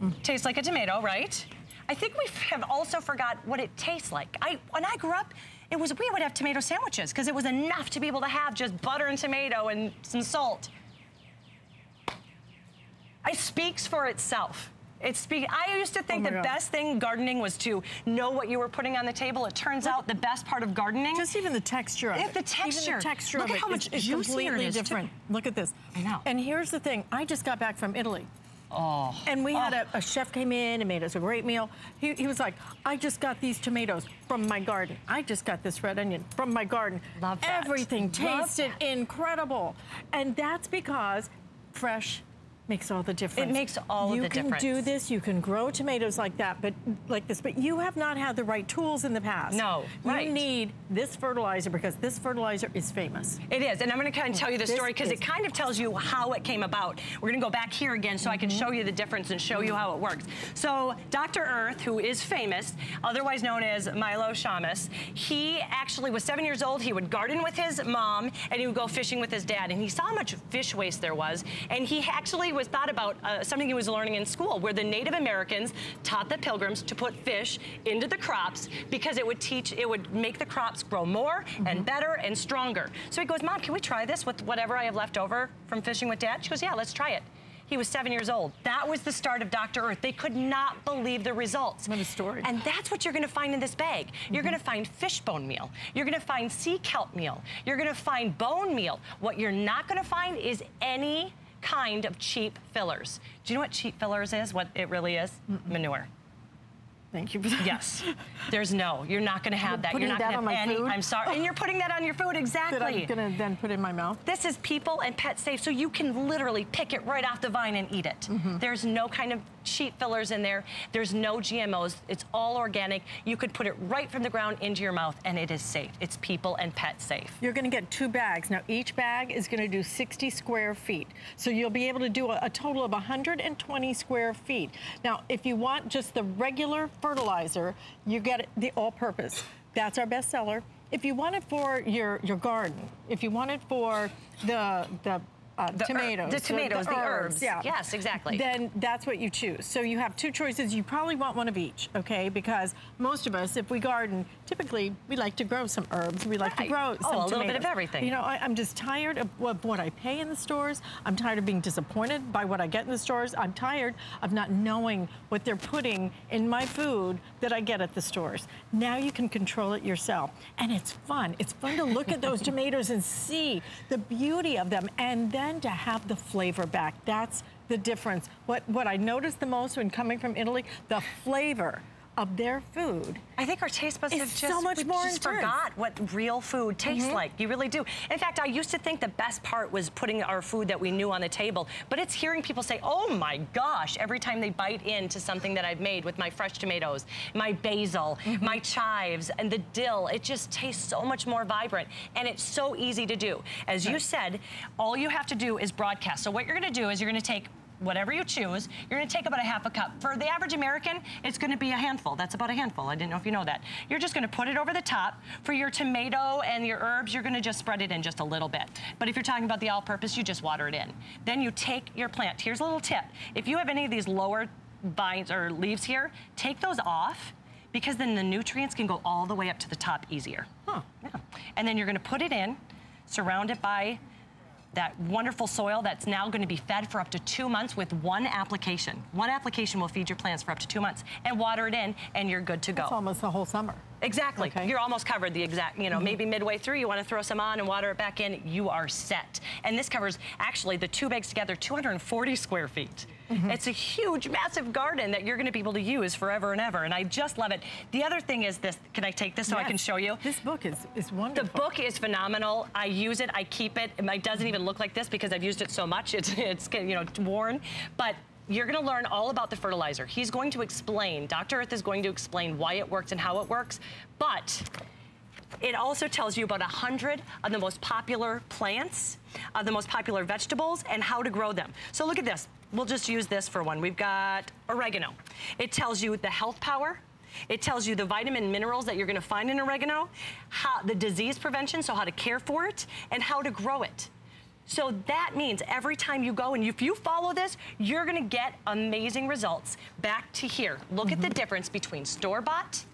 mm. tastes like a tomato, right? I think we have also forgot what it tastes like. I, when I grew up, it was, we would have tomato sandwiches because it was enough to be able to have just butter and tomato and some salt. It speaks for itself. It's speak I used to think oh the God. best thing gardening was to know what you were putting on the table. It turns Look, out the best part of gardening. Just even the texture of it. the texture. Even the texture Look of at how much is, completely is different. Too. Look at this. I know. And here's the thing. I just got back from Italy. Oh. And we oh. had a, oh. a, chef came in and made us a great meal. He, he, was like, I just got these tomatoes from my garden. I just got this red onion from my garden. Love that. Everything Love tasted that. incredible. And that's because fresh makes all the difference. It makes all you of the difference. You can do this, you can grow tomatoes like that, but like this, but you have not had the right tools in the past. No, right. You need this fertilizer because this fertilizer is famous. It is, and I'm gonna kind of tell you the this story because it kind of tells you how it came about. We're gonna go back here again so mm -hmm. I can mm-hmm. show you the difference and show you how it works. So Dr. Earth, who is famous, otherwise known as Milo Shammas, he actually was seven years old. He would garden with his mom and he would go fishing with his dad and he saw how much fish waste there was and he actually was thought about uh, something he was learning in school where the Native Americans taught the pilgrims to put fish into the crops because it would teach, it would make the crops grow more mm -hmm. and mm-hmm. better and stronger. So he goes, Mom, can we try this with whatever I have left over from fishing with Dad? She goes, yeah, let's try it. He was seven years old. That was the start of Dr. Earth. They could not believe the results. What a story. And that's what you're gonna find in this bag. You're mm -hmm. gonna find fish bone meal. You're gonna find sea kelp meal. You're gonna find bone meal. What you're not gonna find is any kind of cheap fillers. Do you know what cheap fillers is? What it really is? Mm -mm. Manure. Thank you for that. Yes. There's no. You're not going to have that. You're not going to have any. Food? I'm sorry. And you're putting that on your food, exactly. That I'm going to then put in my mouth. This is people and pet safe, so you can literally pick it right off the vine and eat it. Mm -hmm. There's no kind of cheap fillers in there. There's no GMOs. It's all organic. You could put it right from the ground into your mouth, and it is safe. It's people and pet safe. You're going to get two bags. Now, each bag is going to do 60 square feet. So you'll be able to do a, a total of 120 square feet. Now, if you want just the regular fertilizer, you get the all-purpose. That's our best seller. If you want it for your, your garden, if you want it for the, the uh, The, tomatoes. the tomatoes, the, herbs. Yeah. Yes, exactly. Then that's what you choose. So you have two choices. You probably want one of each, okay? Because most of us, if we garden, typically we like to grow some herbs. We like Right. to grow Oh, some a little bit of everything. You know, I, I'm just tired of what, what I pay in the stores. I'm tired of being disappointed by what I get in the stores. I'm tired of not knowing what they're putting in my food that I get at the stores. Now you can control it yourself. And it's fun. It's fun to look at those tomatoes and see the beauty of them and then to have the flavor back. That's the difference. What, what I noticed the most when coming from Italy, the flavor of their food. I think our taste buds have so just, much more just forgot what real food tastes mm-hmm. like. You really do. In fact, I used to think the best part was putting our food that we knew on the table, but it's hearing people say, oh my gosh, every time they bite into something that I've made with my fresh tomatoes, my basil, mm-hmm. my chives, and the dill. It just tastes so much more vibrant, and it's so easy to do. As you said, all you have to do is broadcast. So what you're gonna do is you're gonna take whatever you choose, you're gonna take about a half a cup. For the average American, it's gonna be a handful. That's about a handful. I didn't know if you know that. You're just gonna put it over the top. For your tomato and your herbs, you're gonna just spread it in just a little bit. But if you're talking about the all-purpose, you just water it in. Then you take your plant. Here's a little tip. If you have any of these lower vines or leaves here, take those off because then the nutrients can go all the way up to the top easier. Huh. Yeah. And then you're gonna put it in, surround it by that wonderful soil that's now going to be fed for up to two months with one application. One application will feed your plants for up to two months and water it in and you're good to go. It's almost the whole summer. Exactly. Okay. You're almost covered the exact, you know, mm-hmm. maybe midway through you want to throw some on and water it back in, you are set. And this covers actually the two bags together 240 square feet. Mm-hmm. It's a huge, massive garden that you're going to be able to use forever and ever. And I just love it. The other thing is this, can I take this so I can show you? This book is, is wonderful. The book is phenomenal. I use it, I keep it. It doesn't even look like this because I've used it so much. It's, it's you know, worn. But you're gonna learn all about the fertilizer. He's going to explain, Dr. Earth is going to explain why it works and how it works. But it also tells you about 100 of the most popular plants, of the most popular vegetables, and how to grow them. So look at this. We'll just use this for one. We've got oregano. It tells you the health power, it tells you the vitamin minerals that you're gonna find in oregano, how, the disease prevention, so how to care for it, and how to grow it. So that means every time you go and if you follow this, you're gonna get amazing results. Back to here, look at the mm-hmm. difference between store-bought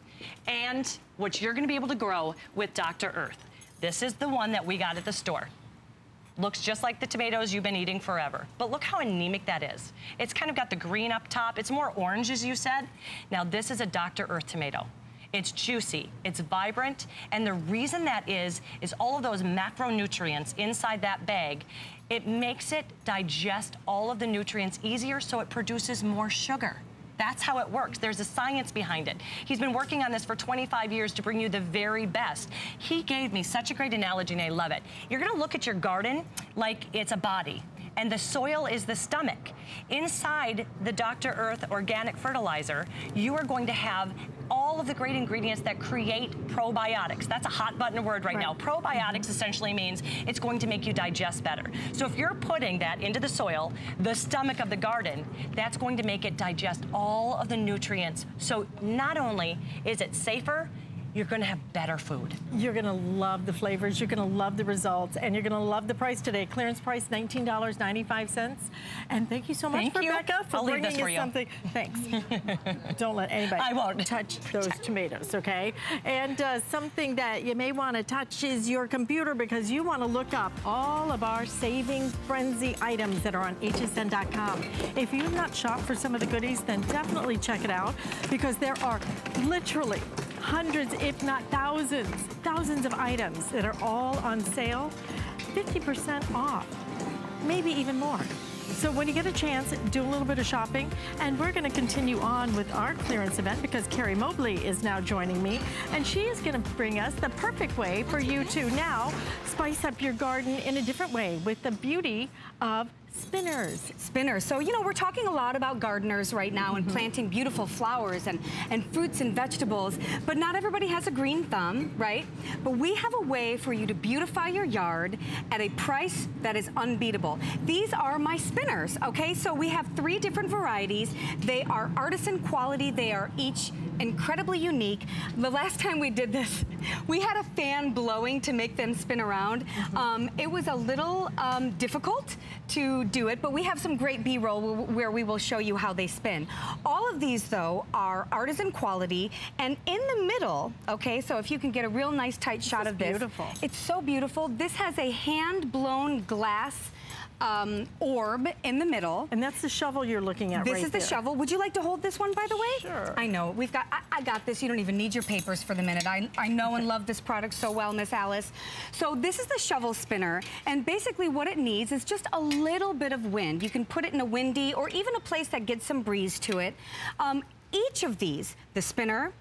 and what you're gonna be able to grow with Dr. Earth. This is the one that we got at the store. Looks just like the tomatoes you've been eating forever. But look how anemic that is. It's kind of got the green up top. It's more orange, as you said. Now, this is a Dr. Earth tomato. It's juicy, it's vibrant, and the reason that is, is all of those macronutrients inside that bag, it makes it digest all of the nutrients easier so it produces more sugar. That's how it works. There's a science behind it. He's been working on this for 25 years to bring you the very best. He gave me such a great analogy and I love it. You're gonna look at your garden like it's a body and the soil is the stomach. Inside the Dr. Earth organic fertilizer, you are going to have all of the great ingredients that create probiotics. That's a hot button word right, Right. now. Probiotics essentially means it's going to make you digest better. So if you're putting that into the soil, the stomach of the garden, that's going to make it digest all of the nutrients. So not only is it safer, you're gonna have better food. You're gonna love the flavors, you're gonna love the results, and you're gonna love the price today. Clearance price, $19.95. And thank you so much, Thank you. Rebekah, for I'll bringing for us something. Thanks. Don't let anybody I won't. touch those tomatoes, okay? And uh, something that you may wanna touch is your computer because you wanna look up all of our saving frenzy items that are on hsn.com. If you've not shopped for some of the goodies, then definitely check it out because there are literally hundreds, if not thousands, thousands of items that are all on sale, 50% off, maybe even more. So when you get a chance, do a little bit of shopping. And we're going to continue on with our clearance event because Carrie Mobley is now joining me. And she is going to bring us the perfect way for you to now spice up your garden in a different way with the beauty of spinners. spinners. So, you know, we're talking a lot about gardeners right now and mm-hmm. planting beautiful flowers and, and fruits and vegetables, but not everybody has a green thumb, right? But we have a way for you to beautify your yard at a price that is unbeatable. These are my spinners, okay? So we have three different varieties. They are artisan quality. They are each incredibly unique. The last time we did this, we had a fan blowing to make them spin around. Mm-hmm. Um, it was a little um, difficult to do it, but we have some great B-roll where we will show you how they spin. All of these, though, are artisan quality, and in the middle, okay, so if you can get a real nice tight shot of this. beautiful. It's so beautiful. This has a hand-blown glass um, orb in the middle. And that's the shovel you're looking at This right is the there. shovel. Would you like to hold this one, by the way? Sure. I know. We've got. I, I got this. You don't even need your papers for the minute. I, I know and love this product so well, Miss Alyce. So this is the shovel spinner, and basically what it needs is just a little bit of wind. You can put it in a windy or even a place that gets some breeze to it. Um, each of these, the spinner,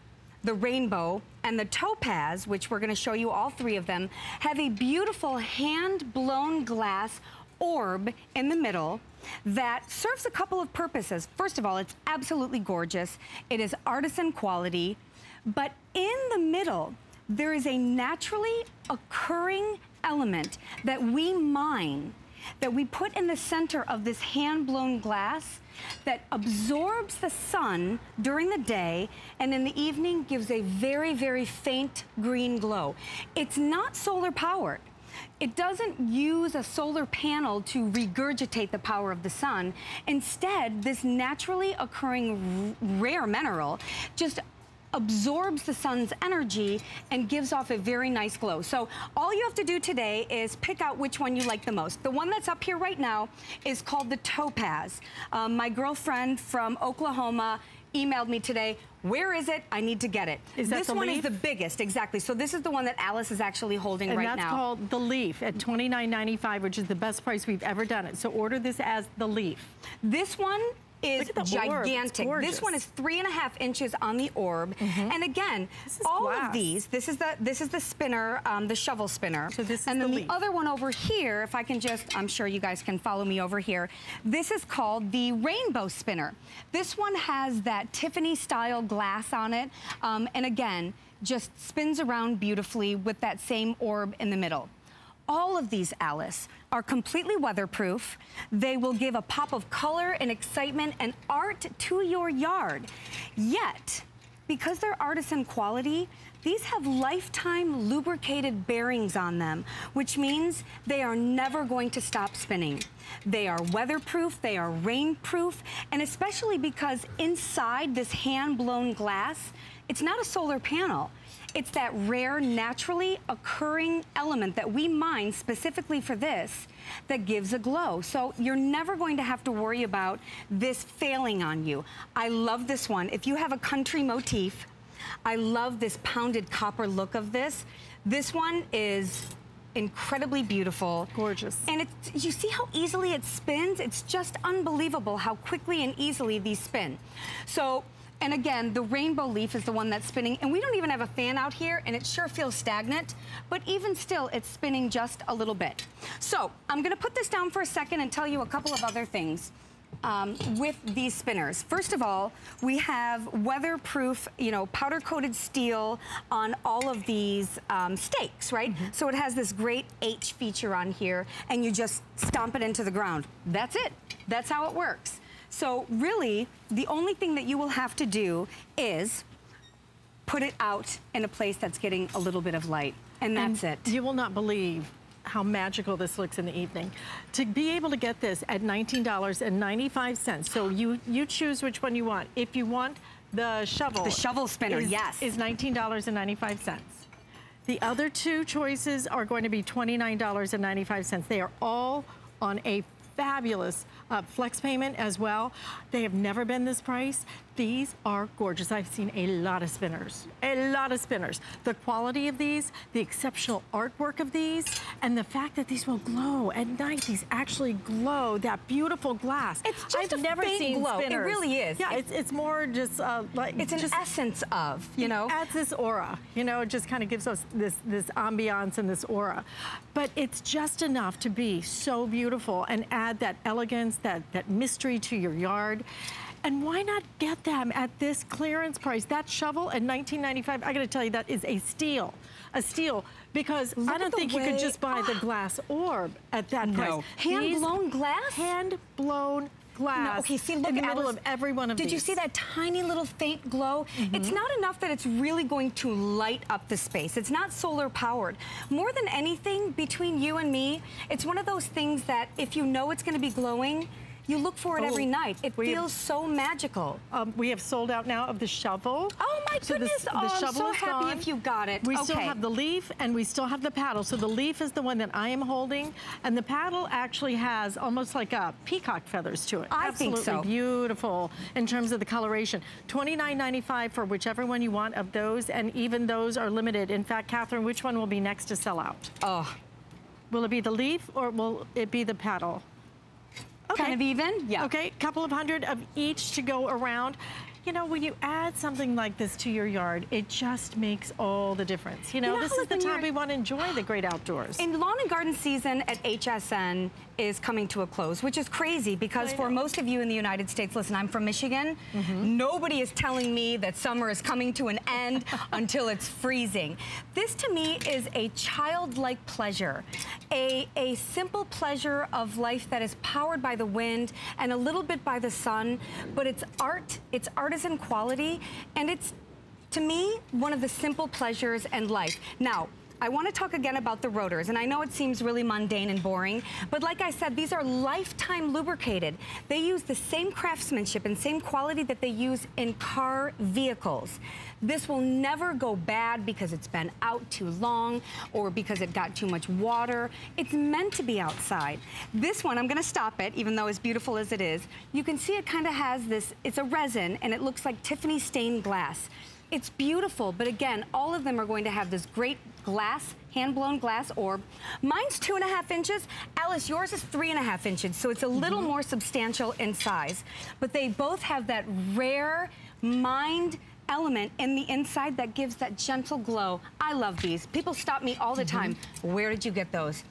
the rainbow, and the topaz, which we're gonna show you all three of them, have a beautiful hand-blown glass orb in the middle that serves a couple of purposes. First of all, it's absolutely gorgeous. It is artisan quality, but in the middle, there is a naturally occurring element that we mine that we put in the center of this hand-blown glass that absorbs the sun during the day and in the evening gives a very, very faint green glow. It's not solar powered. It doesn't use a solar panel to regurgitate the power of the sun. Instead, this naturally occurring rare mineral just absorbs the sun's energy and gives off a very nice glow. So all you have to do today is pick out which one you like the most. The one that's up here right now is called the Topaz. Um, my girlfriend from Oklahoma emailed me today, where is it? I need to get it. Is that this the one is the biggest, exactly. So this is the one that Alyce is actually holding And right that's now. called the Leaf at $29.95, which is the best price we've ever done it. So order this as the Leaf. This one is Look at the orb. It's gigantic. This one is three and a half inches on the orb. And again, all glass. of these, this is the this is the spinner, um, the shovel spinner. So this is and the then leaf. the other one over here, if I can just, I'm sure you guys can follow me over here. This is called the rainbow spinner. This one has that Tiffany style glass on it. Um, and again, just spins around beautifully with that same orb in the middle. All of these, Alyce, are completely weatherproof. They will give a pop of color and excitement and art to your yard. Yet, because they're artisan quality, these have lifetime lubricated bearings on them, which means they are never going to stop spinning. They are weatherproof, they are rainproof, and especially because inside this hand-blown glass, it's not a solar panel. It's that rare, naturally occurring element that we mine specifically for this that gives a glow. So you're never going to have to worry about this failing on you. I love this one. If you have a country motif, I love this pounded copper look of this. This one is incredibly beautiful. Gorgeous. And it's, you see how easily it spins? It's just unbelievable how quickly and easily these spin. So, and again, the rainbow leaf is the one that's spinning, and we don't even have a fan out here, and it sure feels stagnant, but even still, it's spinning just a little bit. So, I'm gonna put this down for a second and tell you a couple of other things. Um, with these spinners. First of all, we have weatherproof, you know, powder coated steel on all of these um, stakes, right? So it has this great H feature on here and you just stomp it into the ground. That's it. That's how it works. So really, the only thing that you will have to do is put it out in a place that's getting a little bit of light. And that's And it. You will not believe how magical this looks in the evening. To be able to get this at $19.95, so you, you choose which one you want. If you want the shovel. The shovel spinner, is, yes. Is $19.95. The other two choices are going to be $29.95. They are all on a fabulous uh, flex payment as well. They have never been this price. These are gorgeous. I've seen a lot of spinners, a lot of spinners. The quality of these, the exceptional artwork of these, and the fact that these will glow at night. These actually glow, that beautiful glass. It's just I've a never seen glow. It really is. Yeah, it's, it's more just uh, like It's an essence of, you know? adds this aura. You know, it just kind of gives us this this ambiance and this aura. But it's just enough to be so beautiful and add that elegance, that that mystery to your yard. And why not get them at this clearance price? That shovel at $19.95, I gotta tell you, that is a steal. A steal, because Look I don't think you could just buy the ah! glass orb at that price. No. These Hand-blown glass? Hand-blown glass No, okay, see, look, in the middle Alyce, of every one of Did these. you see that tiny little faint glow? It's mm-hmm. not enough that it's really going to light up the space. It's not solar powered. More than anything, between you and me, it's one of those things that if you know it's going to be glowing, you look for it Oh, every night. It we have- feels so magical. Um, we have sold out now of the shovel. Oh my So goodness! the oh, I'm so is happy gone. if you got it. We okay. still have the leaf and we still have the paddle. So the leaf is the one that I am holding, and the paddle actually has almost like a peacock feathers to it. I think Absolutely so. beautiful in terms of the coloration. $29.95 for whichever one you want of those, and even those are limited. In fact, Catherine, which one will be next to sell out? Oh, Will it be the leaf or will it be the paddle? Kind of even? Yeah. Okay, a couple of hundred of each to go around. You know, when you add something like this to your yard, it just makes all the difference. You know, know this is the time we want to enjoy the great outdoors. In lawn and garden season at HSN is coming to a close, which is crazy because for most of you in the United States, listen, I'm from Michigan. Mm-hmm. Nobody is telling me that summer is coming to an end until it's freezing. This to me is a childlike pleasure, a, a simple pleasure of life that is powered by the wind and a little bit by the sun, but it's art, it's artisan quality, and it's to me, one of the simple pleasures and life. Now, I want to talk again about the rotors, and I know it seems really mundane and boring, but like I said, these are lifetime lubricated. They use the same craftsmanship and same quality that they use in car vehicles. This will never go bad because it's been out too long or because it got too much water. It's meant to be outside. This one, I'm going to stop it, even though as beautiful as it is. You can see it kind of has this, it's a resin, and it looks like Tiffany stained glass. It's beautiful, but again, all of them are going to have this great glass, hand-blown glass orb. Mine's two and a half inches. Alyce, yours is three and a half inches, so it's a little mm-hmm. more substantial in size. But they both have that rare mined element in the inside that gives that gentle glow. I love these. People stop me all the mm-hmm. time. Where did you get those?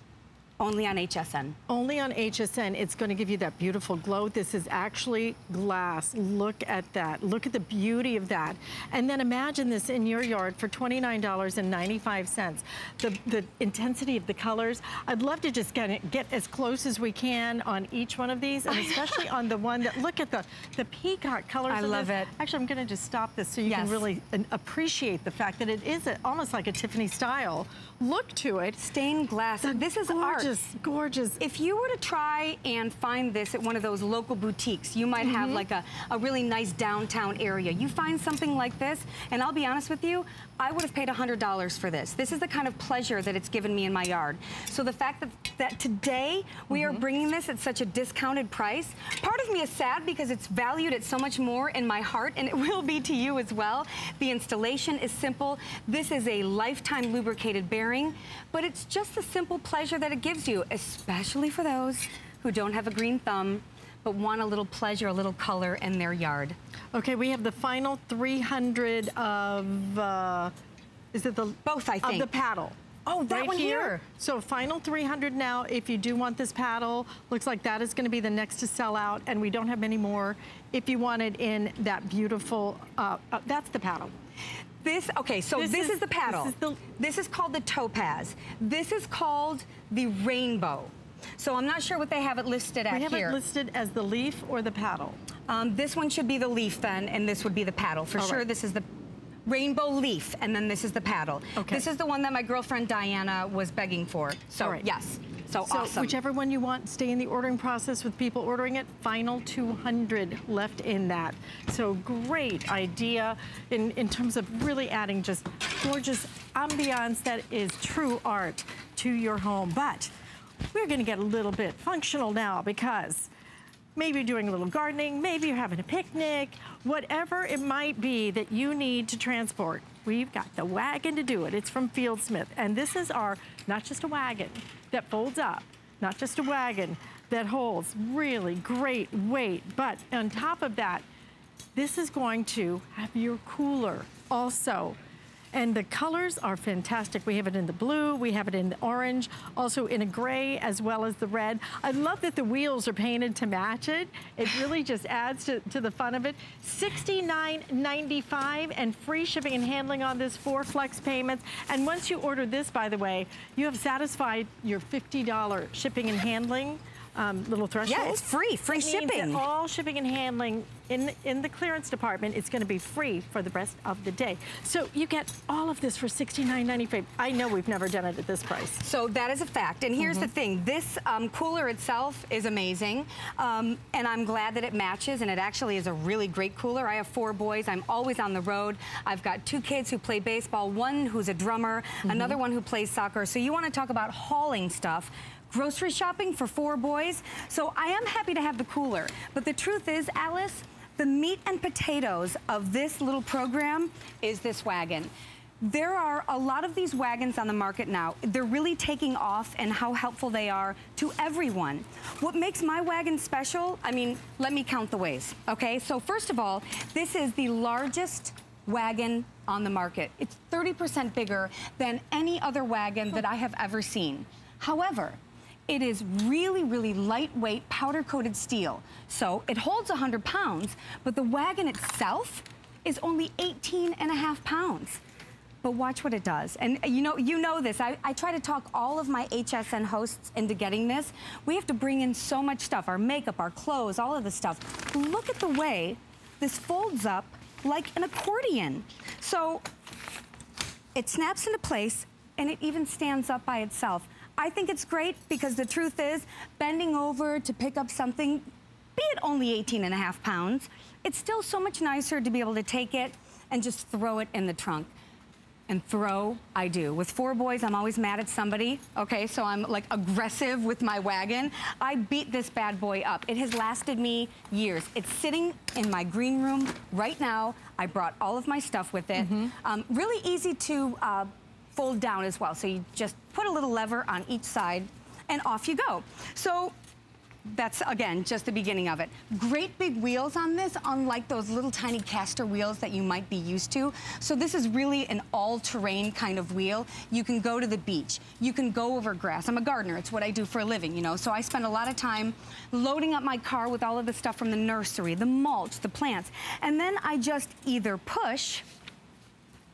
Only on HSN. Only on HSN, it's going to give you that beautiful glow. This is actually glass. Look at that. Look at the beauty of that. And then imagine this in your yard for $29.95. The, the intensity of the colors. I'd love to just get, get as close as we can on each one of these, and especially on the one that, look at the, the peacock colors I love this. it. Actually, I'm going to just stop this so you can really uh, appreciate the fact that it is a, almost like a Tiffany style look to it. Stained glass. This is art. Gorgeous, gorgeous. If you were to try and find this at one of those local boutiques, you might have mm-hmm. like a, a really nice downtown area. You find something like this, and I'll be honest with you, I would have paid $100 for this. This is the kind of pleasure that it's given me in my yard. So the fact that, that today we are mm-hmm. bringing this at such a discounted price, part of me is sad because it's valued at so much more in my heart, and it will be to you as well. The installation is simple. This is a lifetime lubricated bearing, but it's just the simple pleasure that it gives you, especially for those who don't have a green thumb but want a little pleasure, a little color in their yard. Okay, we have the final 300 of, uh, is it the? Both, I Of the paddle. Oh, that right one here. So final 300 now. If you do want this paddle, looks like that is going to be the next to sell out, and we don't have many more. If you want it in that beautiful, uh, uh, that's the paddle. This, okay, so This this, is- is, the paddle. this is the- This is called the topaz. This is called the rainbow. So I'm not sure what they have it listed at We have here. it listed as the leaf or the paddle. Um, this one should be the leaf then, and this would be the paddle. For All sure, right. this is the rainbow leaf, and then this is the paddle. Okay. This is the one that my girlfriend Diana was begging for. So, right. yes. So, So awesome. whichever one you want, stay in the ordering process with people ordering it. Final 200 left in that. So great idea in, in terms of really adding just gorgeous ambiance that is true art to your home. But we're gonna get a little bit functional now because maybe you're doing a little gardening, maybe you're having a picnic, whatever it might be that you need to transport. We've got the wagon to do it. It's from Field Smith. And this is our, not just a wagon that folds up, not just a wagon that holds really great weight, but on top of that, this is going to have your cooler also. And the colors are fantastic. We have it in the blue, we have it in the orange, also in a gray as well as the red. I love that the wheels are painted to match it. It really just adds to, to the fun of it. $69.95 and free shipping and handling on this, four flex payments. And once you order this, by the way, you have satisfied your $50 shipping and handling um, little threshold. Yeah, it's free, free it shipping. all shipping and handling in the, in the clearance department is going to be free for the rest of the day. So you get all of this for $69.95. I know we've never done it at this price. So that is a fact. And here's the thing. This um, cooler itself is amazing. Um, and I'm glad that it matches. And it actually is a really great cooler. I have four boys. I'm always on the road. I've got two kids who play baseball, one who's a drummer, another one who plays soccer. So you want to talk about hauling stuff grocery shopping for four boys. So I am happy to have the cooler. But the truth is, Alyce, the meat and potatoes of this little program is this wagon. There are a lot of these wagons on the market now. They're really taking off and how helpful they are to everyone. What makes my wagon special, I mean, let me count the ways, okay? So first of all, this is the largest wagon on the market. It's 30% bigger than any other wagon that I have ever seen. However, it is really, really lightweight powder-coated steel. So it holds 100 pounds, but the wagon itself is only 18 and a half pounds. But watch what it does. And you know, you know this. I, I try to talk all of my HSN hosts into getting this. We have to bring in so much stuff, our makeup, our clothes, all of the stuff. Look at the way this folds up like an accordion. So it snaps into place and it even stands up by itself. I think it's great because the truth is, bending over to pick up something, be it only 18 and a half pounds, it's still so much nicer to be able to take it and just throw it in the trunk. And throw, I do. With four boys, I'm always mad at somebody, okay? So I'm like aggressive with my wagon. I beat this bad boy up. It has lasted me years. It's sitting in my green room right now. I brought all of my stuff with it. Um, really easy to uh, fold down as well. So you just put a little lever on each side and off you go. So that's, again, just the beginning of it. Great big wheels on this, unlike those little tiny caster wheels that you might be used to. So this is really an all-terrain kind of wheel. You can go to the beach. You can go over grass. I'm a gardener. It's what I do for a living, you know. So I spend a lot of time loading up my car with all of the stuff from the nursery, the mulch, the plants. And then I just either push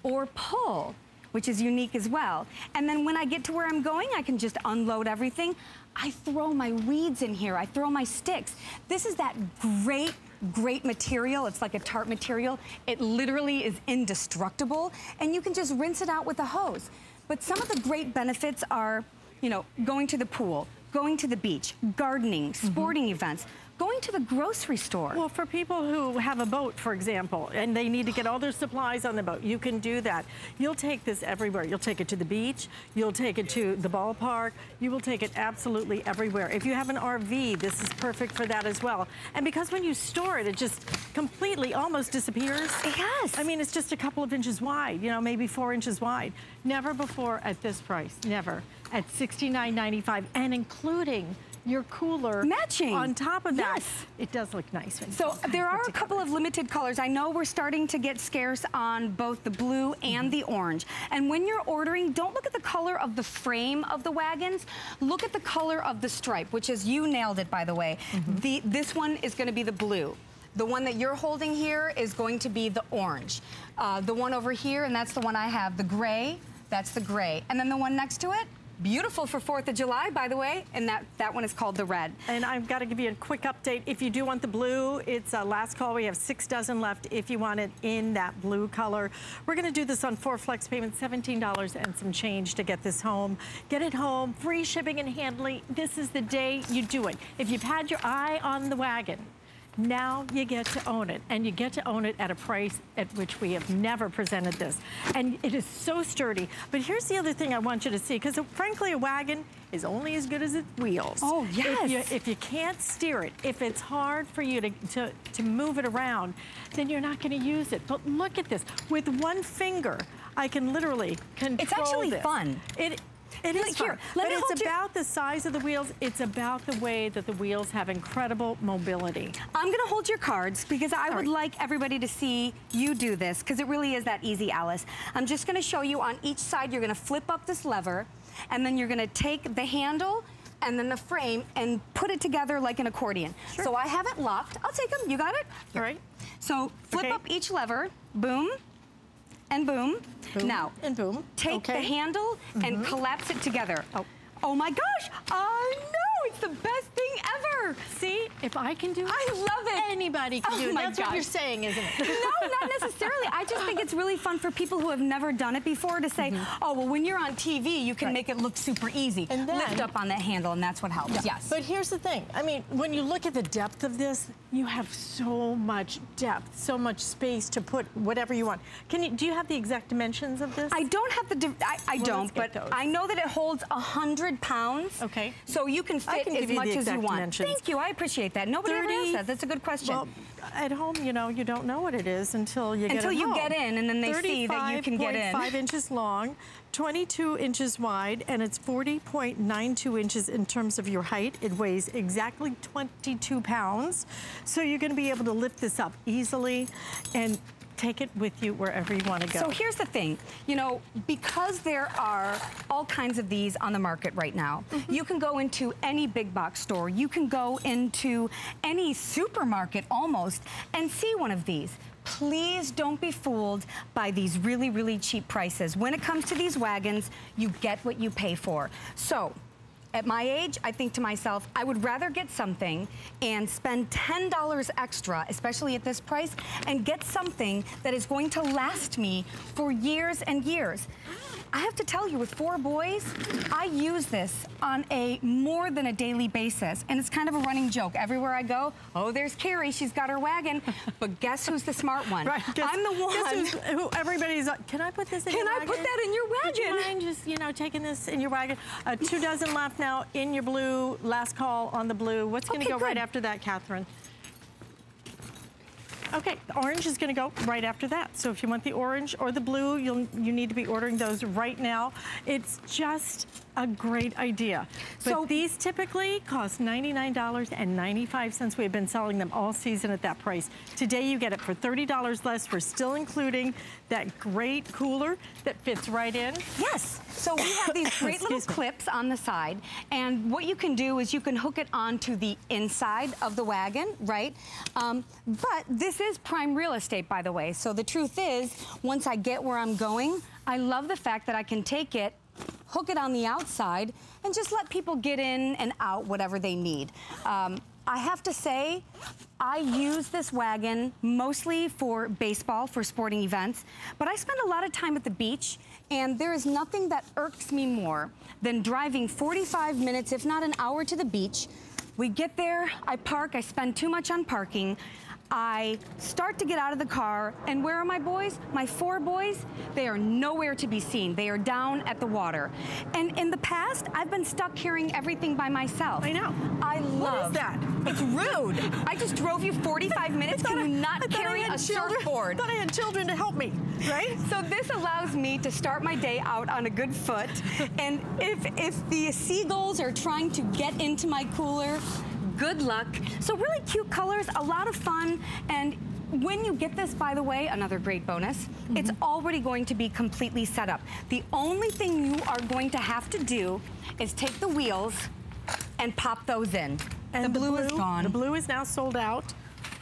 or pull, which is unique as well. And then when I get to where I'm going, I can just unload everything. I throw my weeds in here. I throw my sticks. This is that great great material. It's like a tart material. It literally is indestructible and you can just rinse it out with a hose. But some of the great benefits are, you know, going to the pool, going to the beach, gardening, mm-hmm. sporting events, going to the grocery store. Well, for people who have a boat, for example, and they need to get all their supplies on the boat, you can do that. You'll take this everywhere. You'll take it to the beach. You'll take it to the ballpark. You will take it absolutely everywhere. If you have an RV, this is perfect for that as well. And because when you store it, it just completely almost disappears. Yes. I mean, it's just a couple of inches wide, you know, maybe four inches wide. Never before at this price, never. At $69.95 and including your cooler Matching. on top of that. Yes. It does look nice. when So there are a couple of limited colors. I know we're starting to get scarce on both the blue and the orange. And when you're ordering, don't look at the color of the frame of the wagons. Look at the color of the stripe, which is, you nailed it, by the way. The, this one is gonna be the blue. The one that you're holding here is going to be the orange. Uh, the one over here, and that's the one I have, the gray, that's the gray. And then the one next to it, beautiful for 4th of July, by the way, and that, that one is called the red. And I've got to give you a quick update. If you do want the blue, it's a last call. We have six dozen left if you want it in that blue color. We're going to do this on four flex payments, $17 and some change to get this home. Get it home, free shipping and handling. This is the day you do it. If you've had your eye on the wagon, now you get to own it, and you get to own it at a price at which we have never presented this. And it is so sturdy. But here's the other thing I want you to see, because frankly, a wagon is only as good as its wheels. Oh, If yes. you, if you can't steer it, if it's hard for you to, to, to move it around, then you're not going to use it. But look at this. With one finger, I can literally control it. It's actually this. fun. It, it here, fun. but it's about the size of the wheels. It's about the way that the wheels have incredible mobility. I'm gonna hold your cards because I would right. like everybody to see you do this because it really is that easy, Alyce. I'm just gonna show you on each side, you're gonna flip up this lever and then you're gonna take the handle and then the frame and put it together like an accordion. Sure. So I have it locked. I'll take them, you got it? All right? So flip Okay. up each lever, boom, and boom. Boom Now, and boom. take the Okay. Mm-hmm. handle and collapse it together. Oh. Oh my gosh, I know it's the best thing ever. See, if I can do it, I love it. Anybody can Oh do it. That's what you're saying, isn't it? no, not necessarily. I just think it's really fun for people who have never done it before to say, mm-hmm. oh, well, when you're on TV, you can Right. make it look super easy. And then- Lift up on that handle, and that's what helps. Yes. But here's the thing. I mean, when you look at the depth of this, you have so much depth, so much space to put whatever you want. Can you? Do you have the exact dimensions of this? I don't have the, I, I Well, don't, but those. I know that it holds a hundred pounds. Okay. So you can I can as give you the much as you want. dimensions. Thank you. I appreciate that. Nobody ever 30 asked that. That's a good question. Well, at home, you know, you don't know what it is until you get Until you home. get in, and then they see that you can get in. 35.5 inches long, 22 inches wide, and it's 40.92 inches in terms of your height. It weighs exactly 22 pounds. So you're going to be able to lift this up easily and take it with you wherever you want to go. So here's the thing, you know, because there are all kinds of these on the market right now, Mm-hmm. you can go into any big box store, you can go into any supermarket almost and see one of these. Please don't be fooled by these really, really cheap prices. When it comes to these wagons, you get what you pay for. So, at my age, I think to myself, I would rather get something and spend $10 extra, especially at this price, and get something that is going to last me for years and years. I have to tell you, with four boys, I use this on a more than a daily basis. And it's kind of a running joke. Everywhere I go, oh, there's Carrie, she's got her wagon. But guess who's the smart one? Right, guess- I'm the one. who's- who everybody's like, can I put this in Can your I wagon? Can I put that in your Would you wagon?" mind just, you know, taking this in your wagon? Uh, two dozen left now in your blue. Last call on the blue. What's going to Okay, go right after that, Catherine? Okay, orange is going to go right after that. So if you want the orange or the blue, you'll you need to be ordering those right now. It's just a great idea. But So- these typically cost $99.95. We have been selling them all season at that price. Today you get it for $30 less. We're still including that great cooler that fits right in. Yes. So we have these great little me. clips on the side. And what you can do is you can hook it onto the inside of the wagon, right? Um, but this is prime real estate, by the way. So the truth is, once I get where I'm going, I love the fact that I can take it, hook it on the outside, and just let people get in and out whatever they need. Um, I have to say, I use this wagon mostly for baseball, for sporting events, but I spend a lot of time at the beach, and there is nothing that irks me more than driving 45 minutes, if not an hour, to the beach. We get there, I park, I spend too much on parking. I start to get out of the car, and where are my boys? My four boys? They are nowhere to be seen. They are down at the water. And in the past, I've been stuck carrying everything by myself. I know. I love that? It's rude. I just drove you 45 minutes. Can you I- not I carry a children- surfboard? I thought I had children to help me, right? So this allows me to start my day out on a good foot. And if if the seagulls are trying to get into my cooler, good luck. So really cute colors, a lot of fun, and when you get this, by the way, another great bonus, it's mm-hmm. already going to be completely set up. The only thing you are going to have to do is take the wheels and pop those in. And the blue, is gone. The blue is now sold out.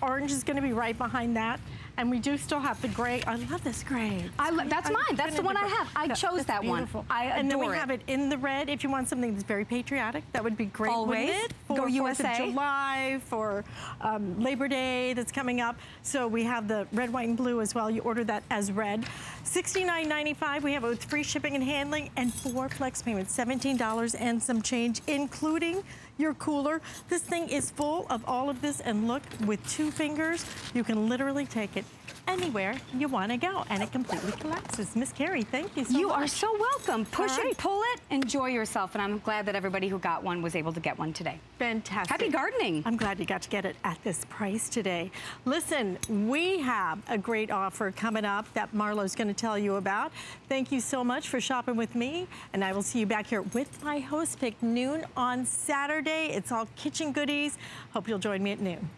Orange is going to be right behind that. And we do still have the gray. I love this gray. I lo- that's I'm mine. That's the one I have. I chose that one. beautiful. I And then we it. have it in the red. If you want something that's very patriotic, that would be great, Always. it? For Go 4th USA. of July, for um, Labor Day that's coming up. So we have the red, white, and blue as well. You order that as red. $69.95. We have it with free shipping and handling and four flex payments, $17 and some change, including your cooler. This thing is full of all of this, and look, with two fingers, you can literally take it anywhere you want to go, and it completely collapses. Miss Carrie, thank you so much. You much. are so welcome. Push All it, right. pull it, enjoy yourself. And I'm glad that everybody who got one was able to get one today. Fantastic. Happy gardening. I'm glad you got to get it at this price today. Listen, we have a great offer coming up that Marlo's going to tell you about. Thank you so much for shopping with me, and I will see you back here with my host pick noon on Saturday. It's all kitchen goodies. Hope you'll join me at noon.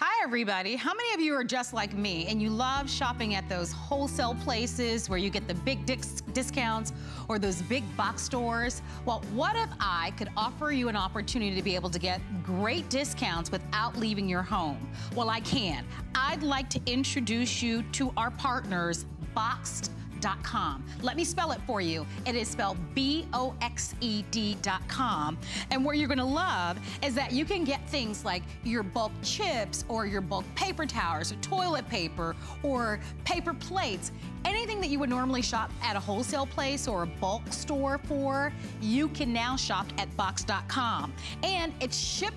Hi, everybody. How many of you are just like me and you love shopping at those wholesale places where you get the big dis- discounts or those big box stores? Well, what if I could offer you an opportunity to be able to get great discounts without leaving your home? Well, I can. I'd like to introduce you to our partners, Boxed boxed.com. Let me spell it for you. It is spelled B-O-X-E-D.com. And what you're gonna love is that you can get things like your bulk chips or your bulk paper towels or toilet paper or paper plates. Anything that you would normally shop at a wholesale place or a bulk store for, you can now shop at boxed.com. And it's shipped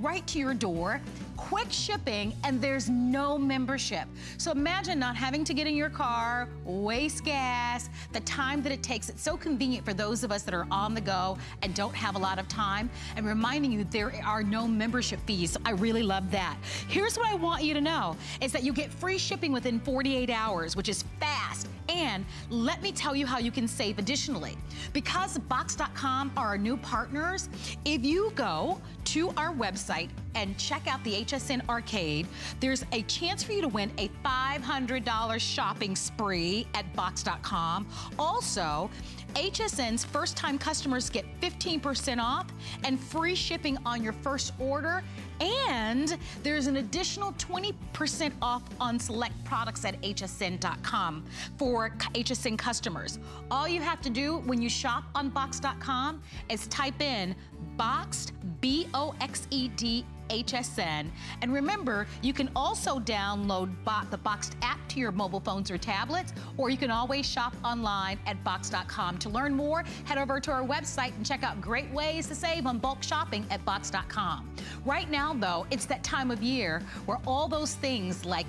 right to your door, quick shipping, and there's no membership. So imagine not having to get in your car, waste gas, the time that it takes. It's so convenient for those of us that are on the go and don't have a lot of time. And reminding you there are no membership fees. I really love that. Here's what I want you to know is that you get free shipping within 48 hours, which is fast. And let me tell you how you can save additionally. Because Boxed.com are our new partners, if you go to our website and check out the HSN Arcade, there's a chance for you to win a $500 shopping spree at Boxed.com. Also, HSN's first time customers get 15% off and free shipping on your first order. And there's an additional 20% off on select products at hsn.com for HSN customers. All you have to do when you shop on Boxed.com is type in Boxed, B O X E D HSN. And remember, you can also download the Boxed app to your mobile phones or tablets, or you can always shop online at Boxed.com. To learn more, head over to our website and check out great ways to save on bulk shopping at Boxed.com. Right now, though, it's that time of year where all those things like